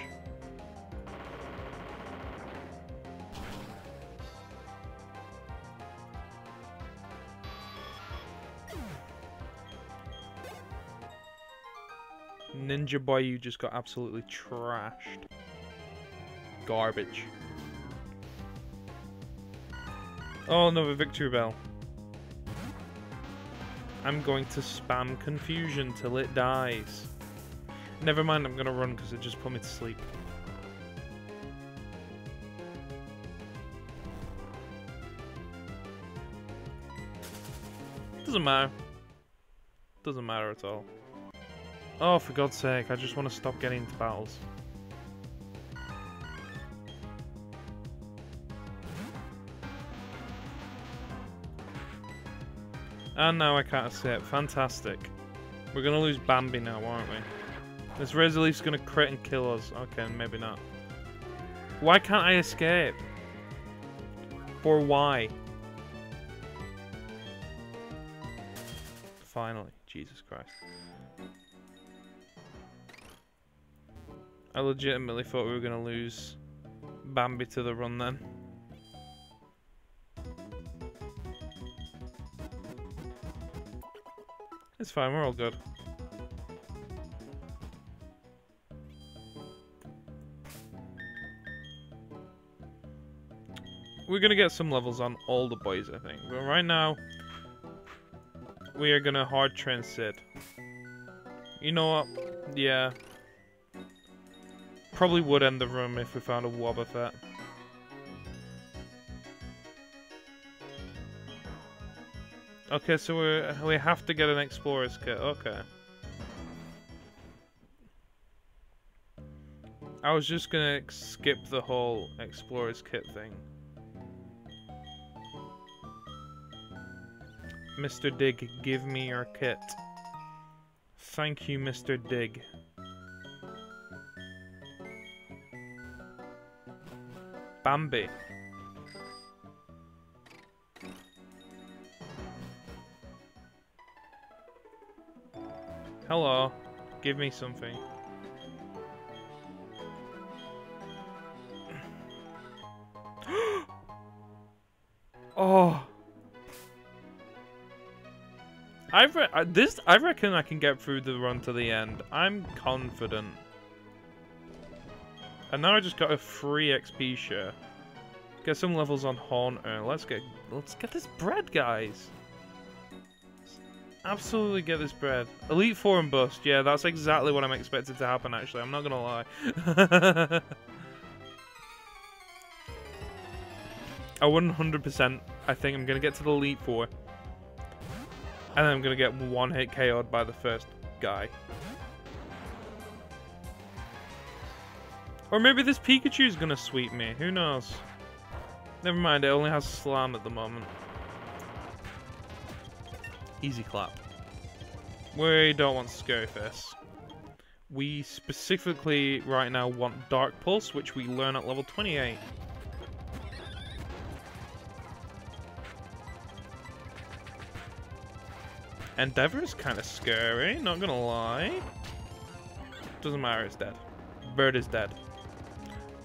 Ninja Boy, you just got absolutely trashed. Garbage. Oh, another Victreebel. I'm going to spam confusion till it dies. Never mind, I'm gonna run because it just put me to sleep. Doesn't matter. Doesn't matter at all. Oh, for God's sake, I just want to stop getting into battles. And now I can't escape. Fantastic. We're gonna lose Bambi now, aren't we? This Resolite's gonna crit and kill us. Okay, maybe not. Why can't I escape? Or why? Finally. Jesus Christ. I legitimately thought we were gonna lose Bambi to the run then. It's fine, we're all good. We're gonna get some levels on all the boys, I think. But right now, we are gonna hard train Sid. You know what? Yeah. Probably would end the room if we found a Wobbuffet. Okay, so we we have to get an explorer's kit. Okay. I was just gonna skip the whole explorer's kit thing. Mr. Dig, give me your kit. Thank you, Mr. Dig. Bambi. Hello. Give me something. I this I reckon I can get through the run to the end. I'm confident. And now I just got a free XP share. Get some levels on Haunter. Let's get let's get this bread, guys. absolutely get this bread. Elite Four and bust. Yeah, that's exactly what I'm expected to happen. Actually, I'm not gonna lie. I 100%. I think I'm gonna get to the Elite Four. And I'm going to get one hit KO'd by the first guy. Or maybe this Pikachu is going to sweep me. Who knows? Never mind, it only has Slam at the moment. Easy clap. We don't want Scary Face. We specifically, right now, want Dark Pulse, which we learn at level 28. Endeavor is kind of scary, not gonna lie. Doesn't matter, it's dead. Bird is dead.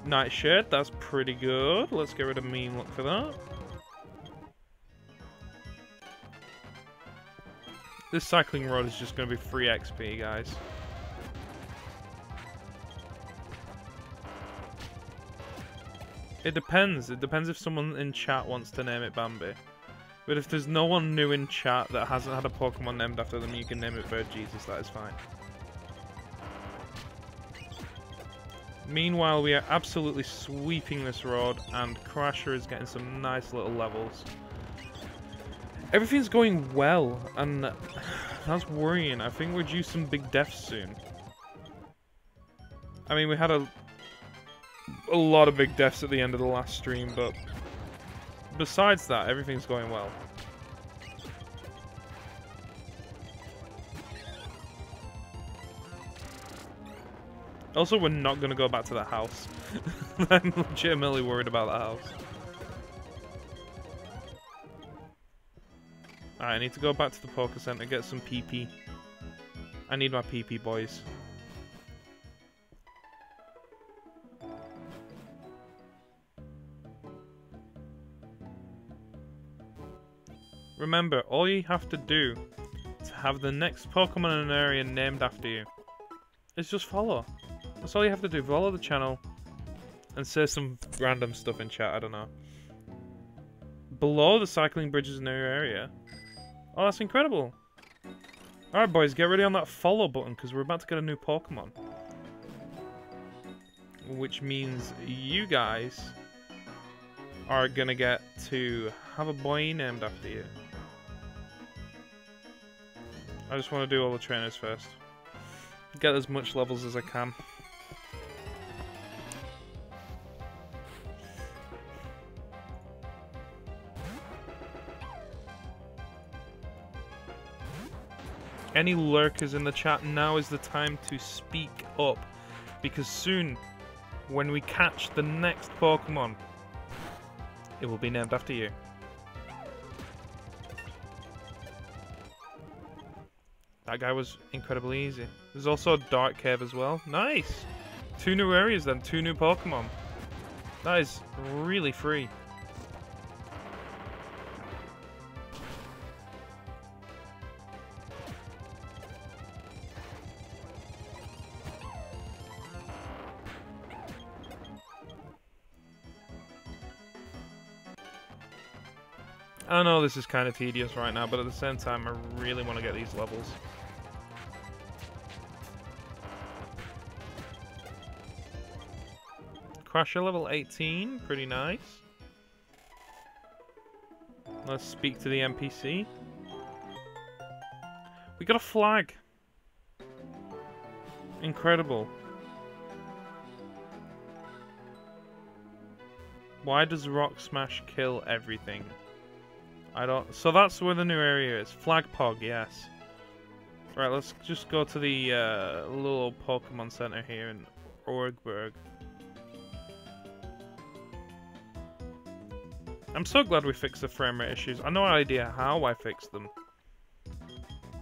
Nightshade, that's pretty good. Let's get rid of mean look for that. This cycling road is just going to be free XP, guys. It depends. It depends if someone in chat wants to name it Bambi. But if there's no one new in chat that hasn't had a Pokemon named after them, you can name it Bird Jesus, that is fine. Meanwhile, we are absolutely sweeping this road, and Crasher is getting some nice little levels. Everything's going well, and that's worrying. I think we're due some big deaths soon. I mean, we had a, a lot of big deaths at the end of the last stream, but besides that, everything's going well. Also, we're not going to go back to the house. I'm legitimately worried about the house. I need to go back to the Poké Center, get some PP. I need my PP, boys. Remember, all you have to do to have the next Pokemon in an area named after you is just follow. That's all you have to do. Follow the channel and say some random stuff in chat. I don't know. Below the cycling bridges in your area. Oh, that's incredible. Alright, boys, get ready on that follow button because we're about to get a new Pokemon. Which means you guys are going to get to have a boy named after you. I just want to do all the trainers first. Get as much levels as I can. Any lurkers in the chat, now is the time to speak up. Because soon, when we catch the next Pokemon, it will be named after you. That guy was incredibly easy. There's also a Dark Cave as well. Nice! Two new areas then, two new Pokemon. That is really free. I know this is kind of tedious right now, but at the same time, I really want to get these levels. Crusher level 18, pretty nice. Let's speak to the NPC. We got a flag. Incredible. Why does Rock Smash kill everything? I don't... So that's where the new area is. Flagpog, yes. Right, let's just go to the uh, little Pokemon Center here in Oreburgh. I'm so glad we fixed the frame rate issues. I no idea how I fixed them.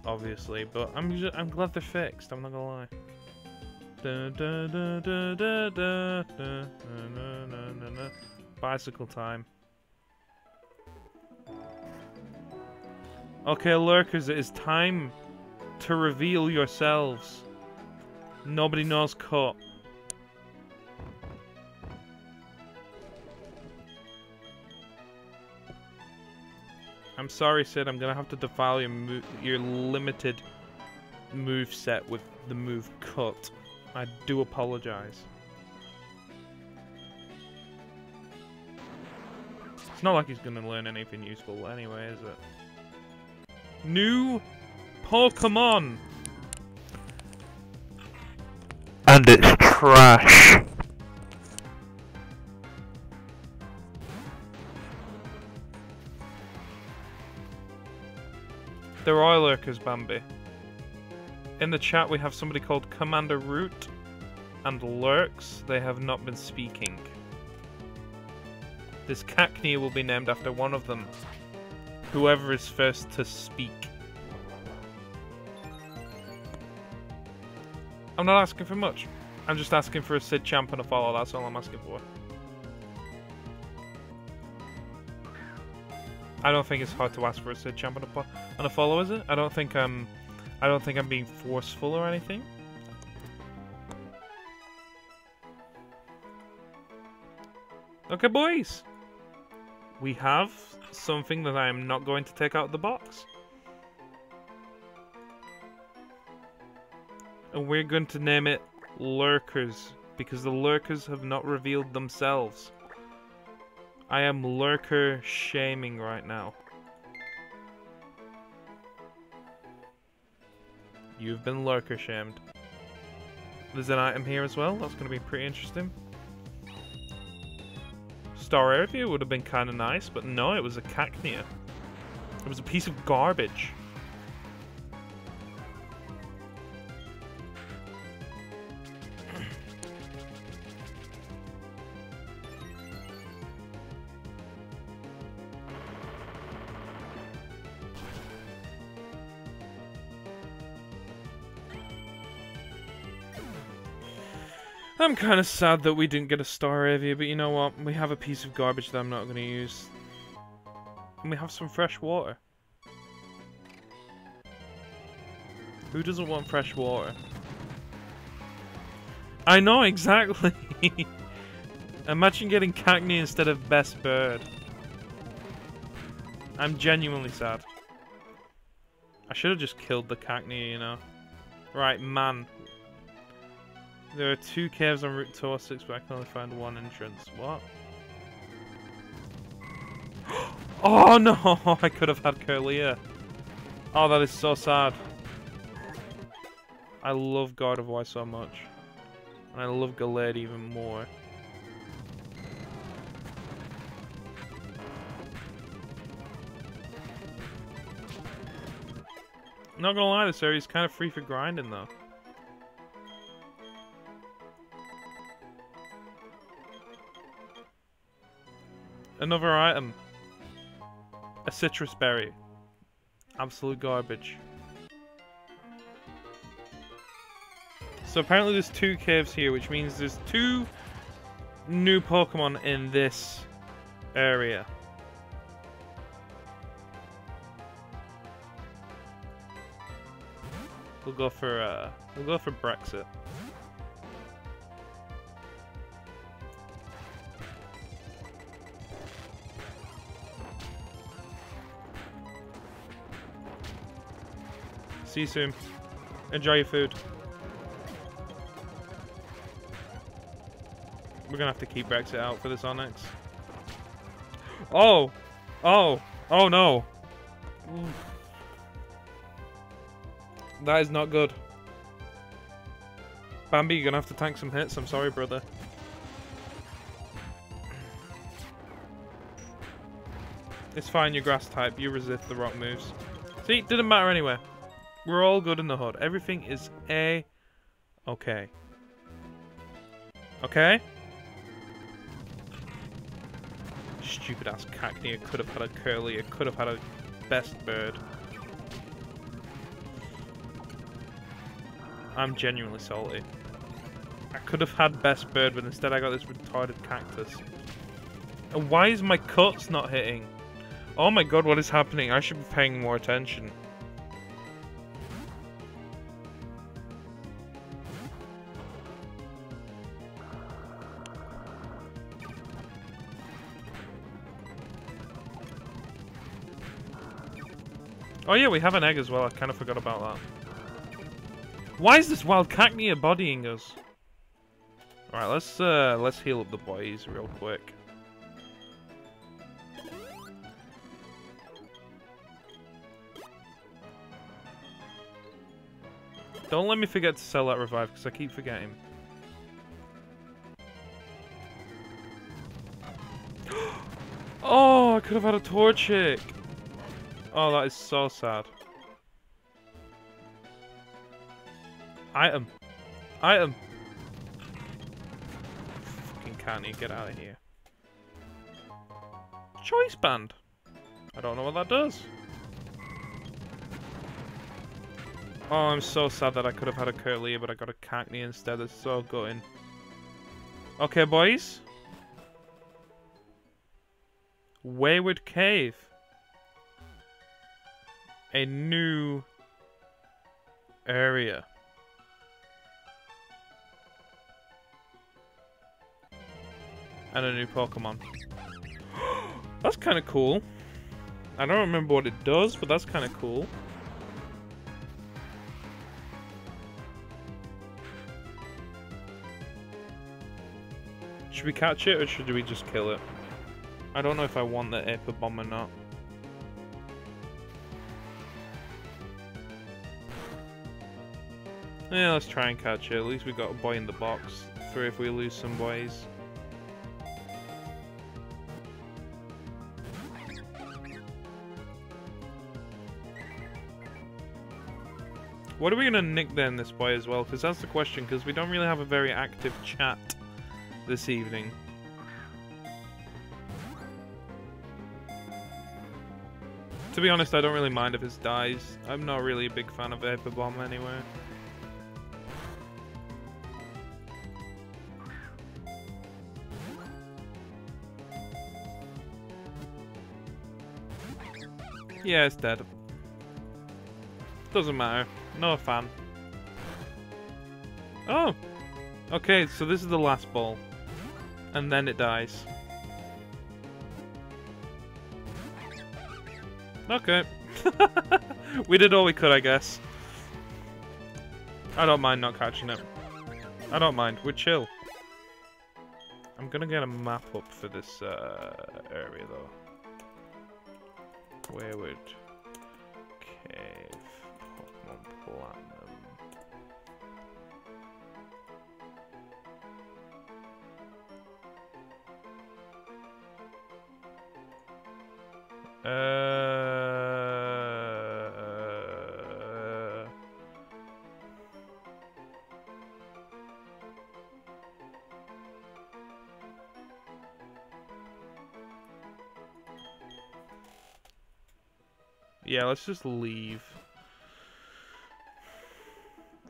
obviously, but I'm just, I'm glad they're fixed. I'm not gonna lie. Bicycle time. Okay, lurkers, it is time to reveal yourselves. Nobody knows cut. I'm sorry, Sid. I'm gonna have to defile your your limited move set with the move cut. I do apologize. It's not like he's gonna learn anything useful anyway, is it? New Pokemon! And it's trash. There are lurkers, Bambi. In the chat, we have somebody called Commander Root and Lurks. They have not been speaking. This Cacnea will be named after one of them. Whoever is first to speak. I'm not asking for much. I'm just asking for a Sid champ and a follow. That's all I'm asking for. I don't think it's hard to ask for a Sid champ and a, fo- and a follow, is it? I don't think I'm, I don't think I'm being forceful or anything. Okay, boys. We have something that I am not going to take out of the box. And we're going to name it Lurkers, because the Lurkers have not revealed themselves. I am Lurker shaming right now. You've been Lurker shamed. There's an item here as well, that's going to be pretty interesting. Staravia would have been kind of nice, but no, it was a Cacnea. It was a piece of garbage. I'm kind of sad that we didn't get a Staravia, but you know what? We have a piece of garbage that I'm not going to use. And we have some fresh water. Who doesn't want fresh water? I know, exactly! Imagine getting Cacnea instead of Best Bird. I'm genuinely sad. I should have just killed the Cacnea, you know. Right, man. There are two caves on Route 206, but I can only find one entrance. What? Oh no! I could have had Kirlia. Oh, that is so sad. I love Gardevoir so much. And I love Gallade even more. Not gonna lie, this area is kind of free for grinding though. Another item. A Sitrus Berry. Absolute garbage. So apparently there's two caves here, which means there's two new Pokemon in this area. We'll go for uh we'll go for Brexit. See you soon. Enjoy your food. We're gonna have to keep Brexit out for this Onix. Oh! Oh! Oh no! Oof. That is not good. Bambi, you're gonna have to tank some hits. I'm sorry, brother. It's fine, you're grass type. You resist the rock moves. See, didn't matter anyway. We're all good in the hood. Everything is a okay. Okay? Stupid ass Cacnea could have had a Kirlia, it could have had a best bird. I'm genuinely salty. I could have had best bird, but instead I got this retarded cactus. And why is my cuts not hitting? Oh my god, what is happening? I should be paying more attention. Oh yeah, we have an egg as well. I kind of forgot about that. Why is this wild cacnea bodying us? Alright, let's uh let's heal up the boys real quick. Don't let me forget to sell that revive because I keep forgetting. oh, I could have had a Torchic. Oh, that is so sad. Item. Item. Fucking can't get out of here. Choice band. I don't know what that does. Oh, I'm so sad that I could have had a Kirlia, but I got a Cacnea instead. It's so gutting. Okay, boys. Wayward Cave. A new area. And a new Pokemon. that's kind of cool. I don't remember what it does, but that's kind of cool. Should we catch it or should we just kill it? I don't know if I want the Aper Bomb or not. Yeah, let's try and catch it. At least we got a boy in the box for if we lose some boys. What are we going to nick then this boy as well? Because that's the question, because we don't really have a very active chat this evening. To be honest, I don't really mind if it dies. I'm not really a big fan of Aper Bomb anyway. Yeah, it's dead. Doesn't matter. Not a fan. Oh! Okay, so this is the last ball and then it dies. Okay. we did all we could, I guess. I don't mind not catching it. I don't mind. We're chill. I'm gonna get a map up for this uh, area, though. Wayward Cave. Pokemon Platinum. Uh, yeah, let's just leave.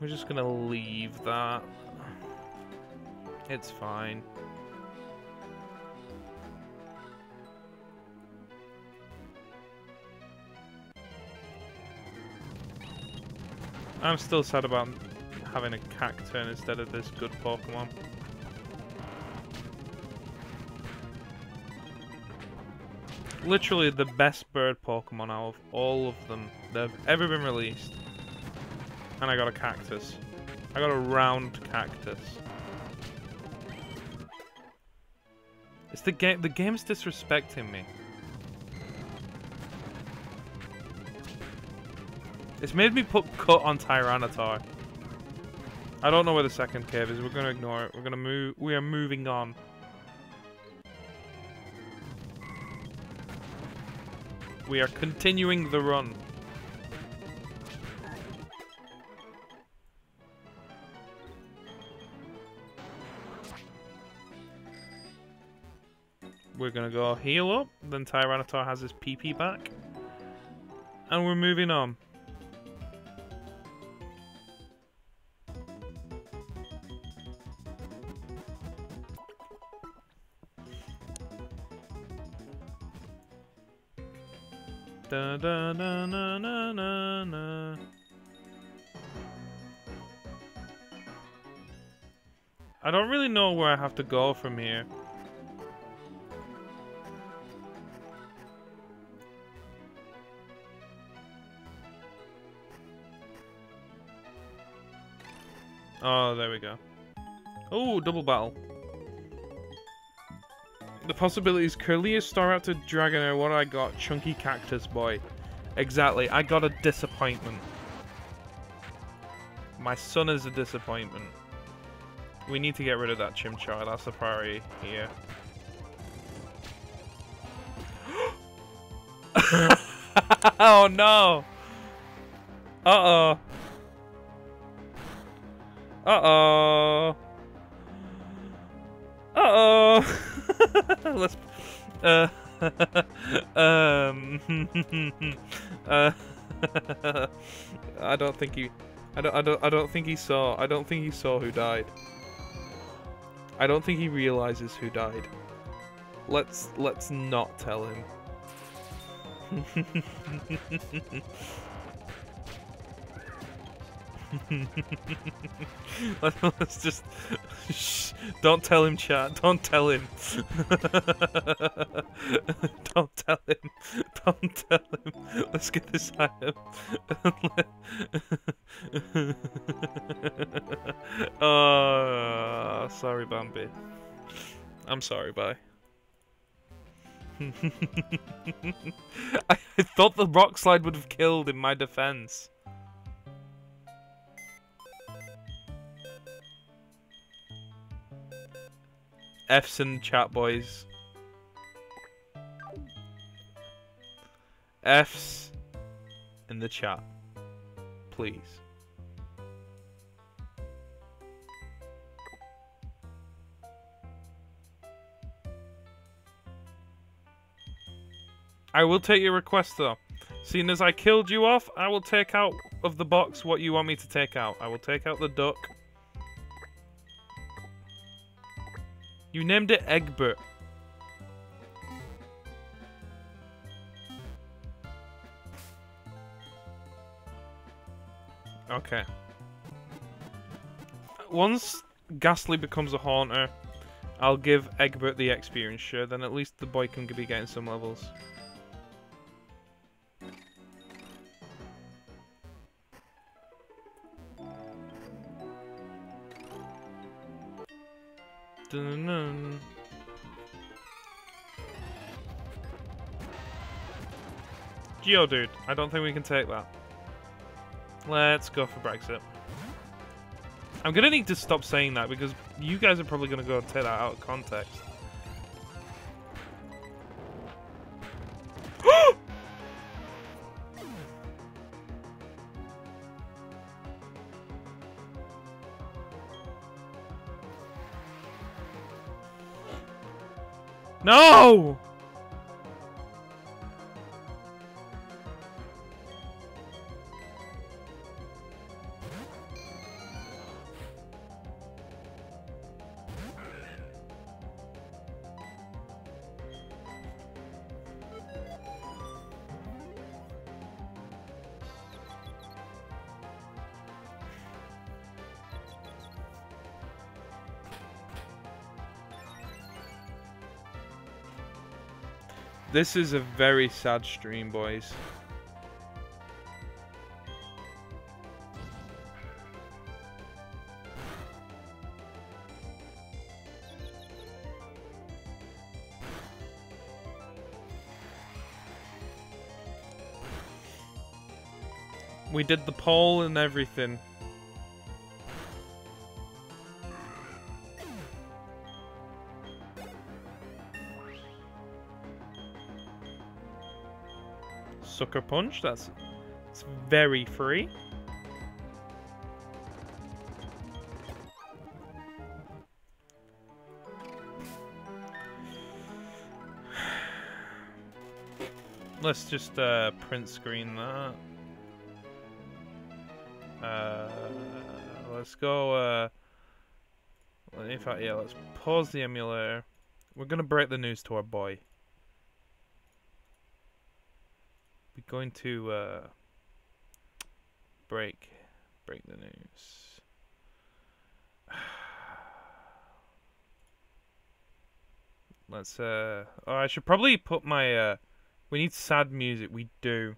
We're just gonna leave that. It's fine. I'm still sad about having a Cacturne instead of this good Pokemon. Literally the best bird Pokemon out of all of them that have ever been released. And I got a cactus. I got a round cactus. It's the game the game's disrespecting me. It's made me put cut on Tyranitar. I don't know where the second cave is. We're gonna ignore it. We're gonna move. We are moving on. We are continuing the run. We're gonna go heal up. Then Tyranitar has his PP back. And we're moving on. Da da da na na na na. I don't really know where I have to go from here. Oh, there we go. Oh, double battle. The possibilities. Kirlia, Staraptor, Dragonair, what I got? Chunky Cactus Boy. Exactly, I got a disappointment. My son is a disappointment. We need to get rid of that Chimchar, that's the priority here. oh no! Uh-oh. Uh-oh. Uh-oh. Let's... Uh... um... uh... I don't think he... I don't, I don't, I don't think he saw, I don't think he saw who died. I don't think he realizes who died. Let's, let's not tell him. Let's just... Shh. Don't tell him, chat. Don't tell him. Don't tell him. Don't tell him. Let's get this item. oh, ah, sorry, Bambi. I'm sorry, bye. I, I thought the rock slide would have killed in my defense. F's in chat, boys. F's in the chat. Please. I will take your request though. Seeing as I killed you off, I will take out of the box what you want me to take out. I will take out the duck. You named it Egbert. Okay. Once Gastly becomes a Haunter, I'll give Egbert the experience share, then at least the boy can be getting some levels. Dun -dun. I don't think we can take that. Let's go for Brexit. I'm gonna need to stop saying that because you guys are probably gonna go and take that out of context. No! This is a very sad stream, boys. We did the poll and everything. Sucker Punch. That's it's very free. Let's just uh, print screen that. Uh, let's go. Uh, in fact, yeah, let's pause the emulator. We're gonna break the news to our boy. Going to uh, break break the news. Let's uh oh I should probably put my uh we need sad music, we do.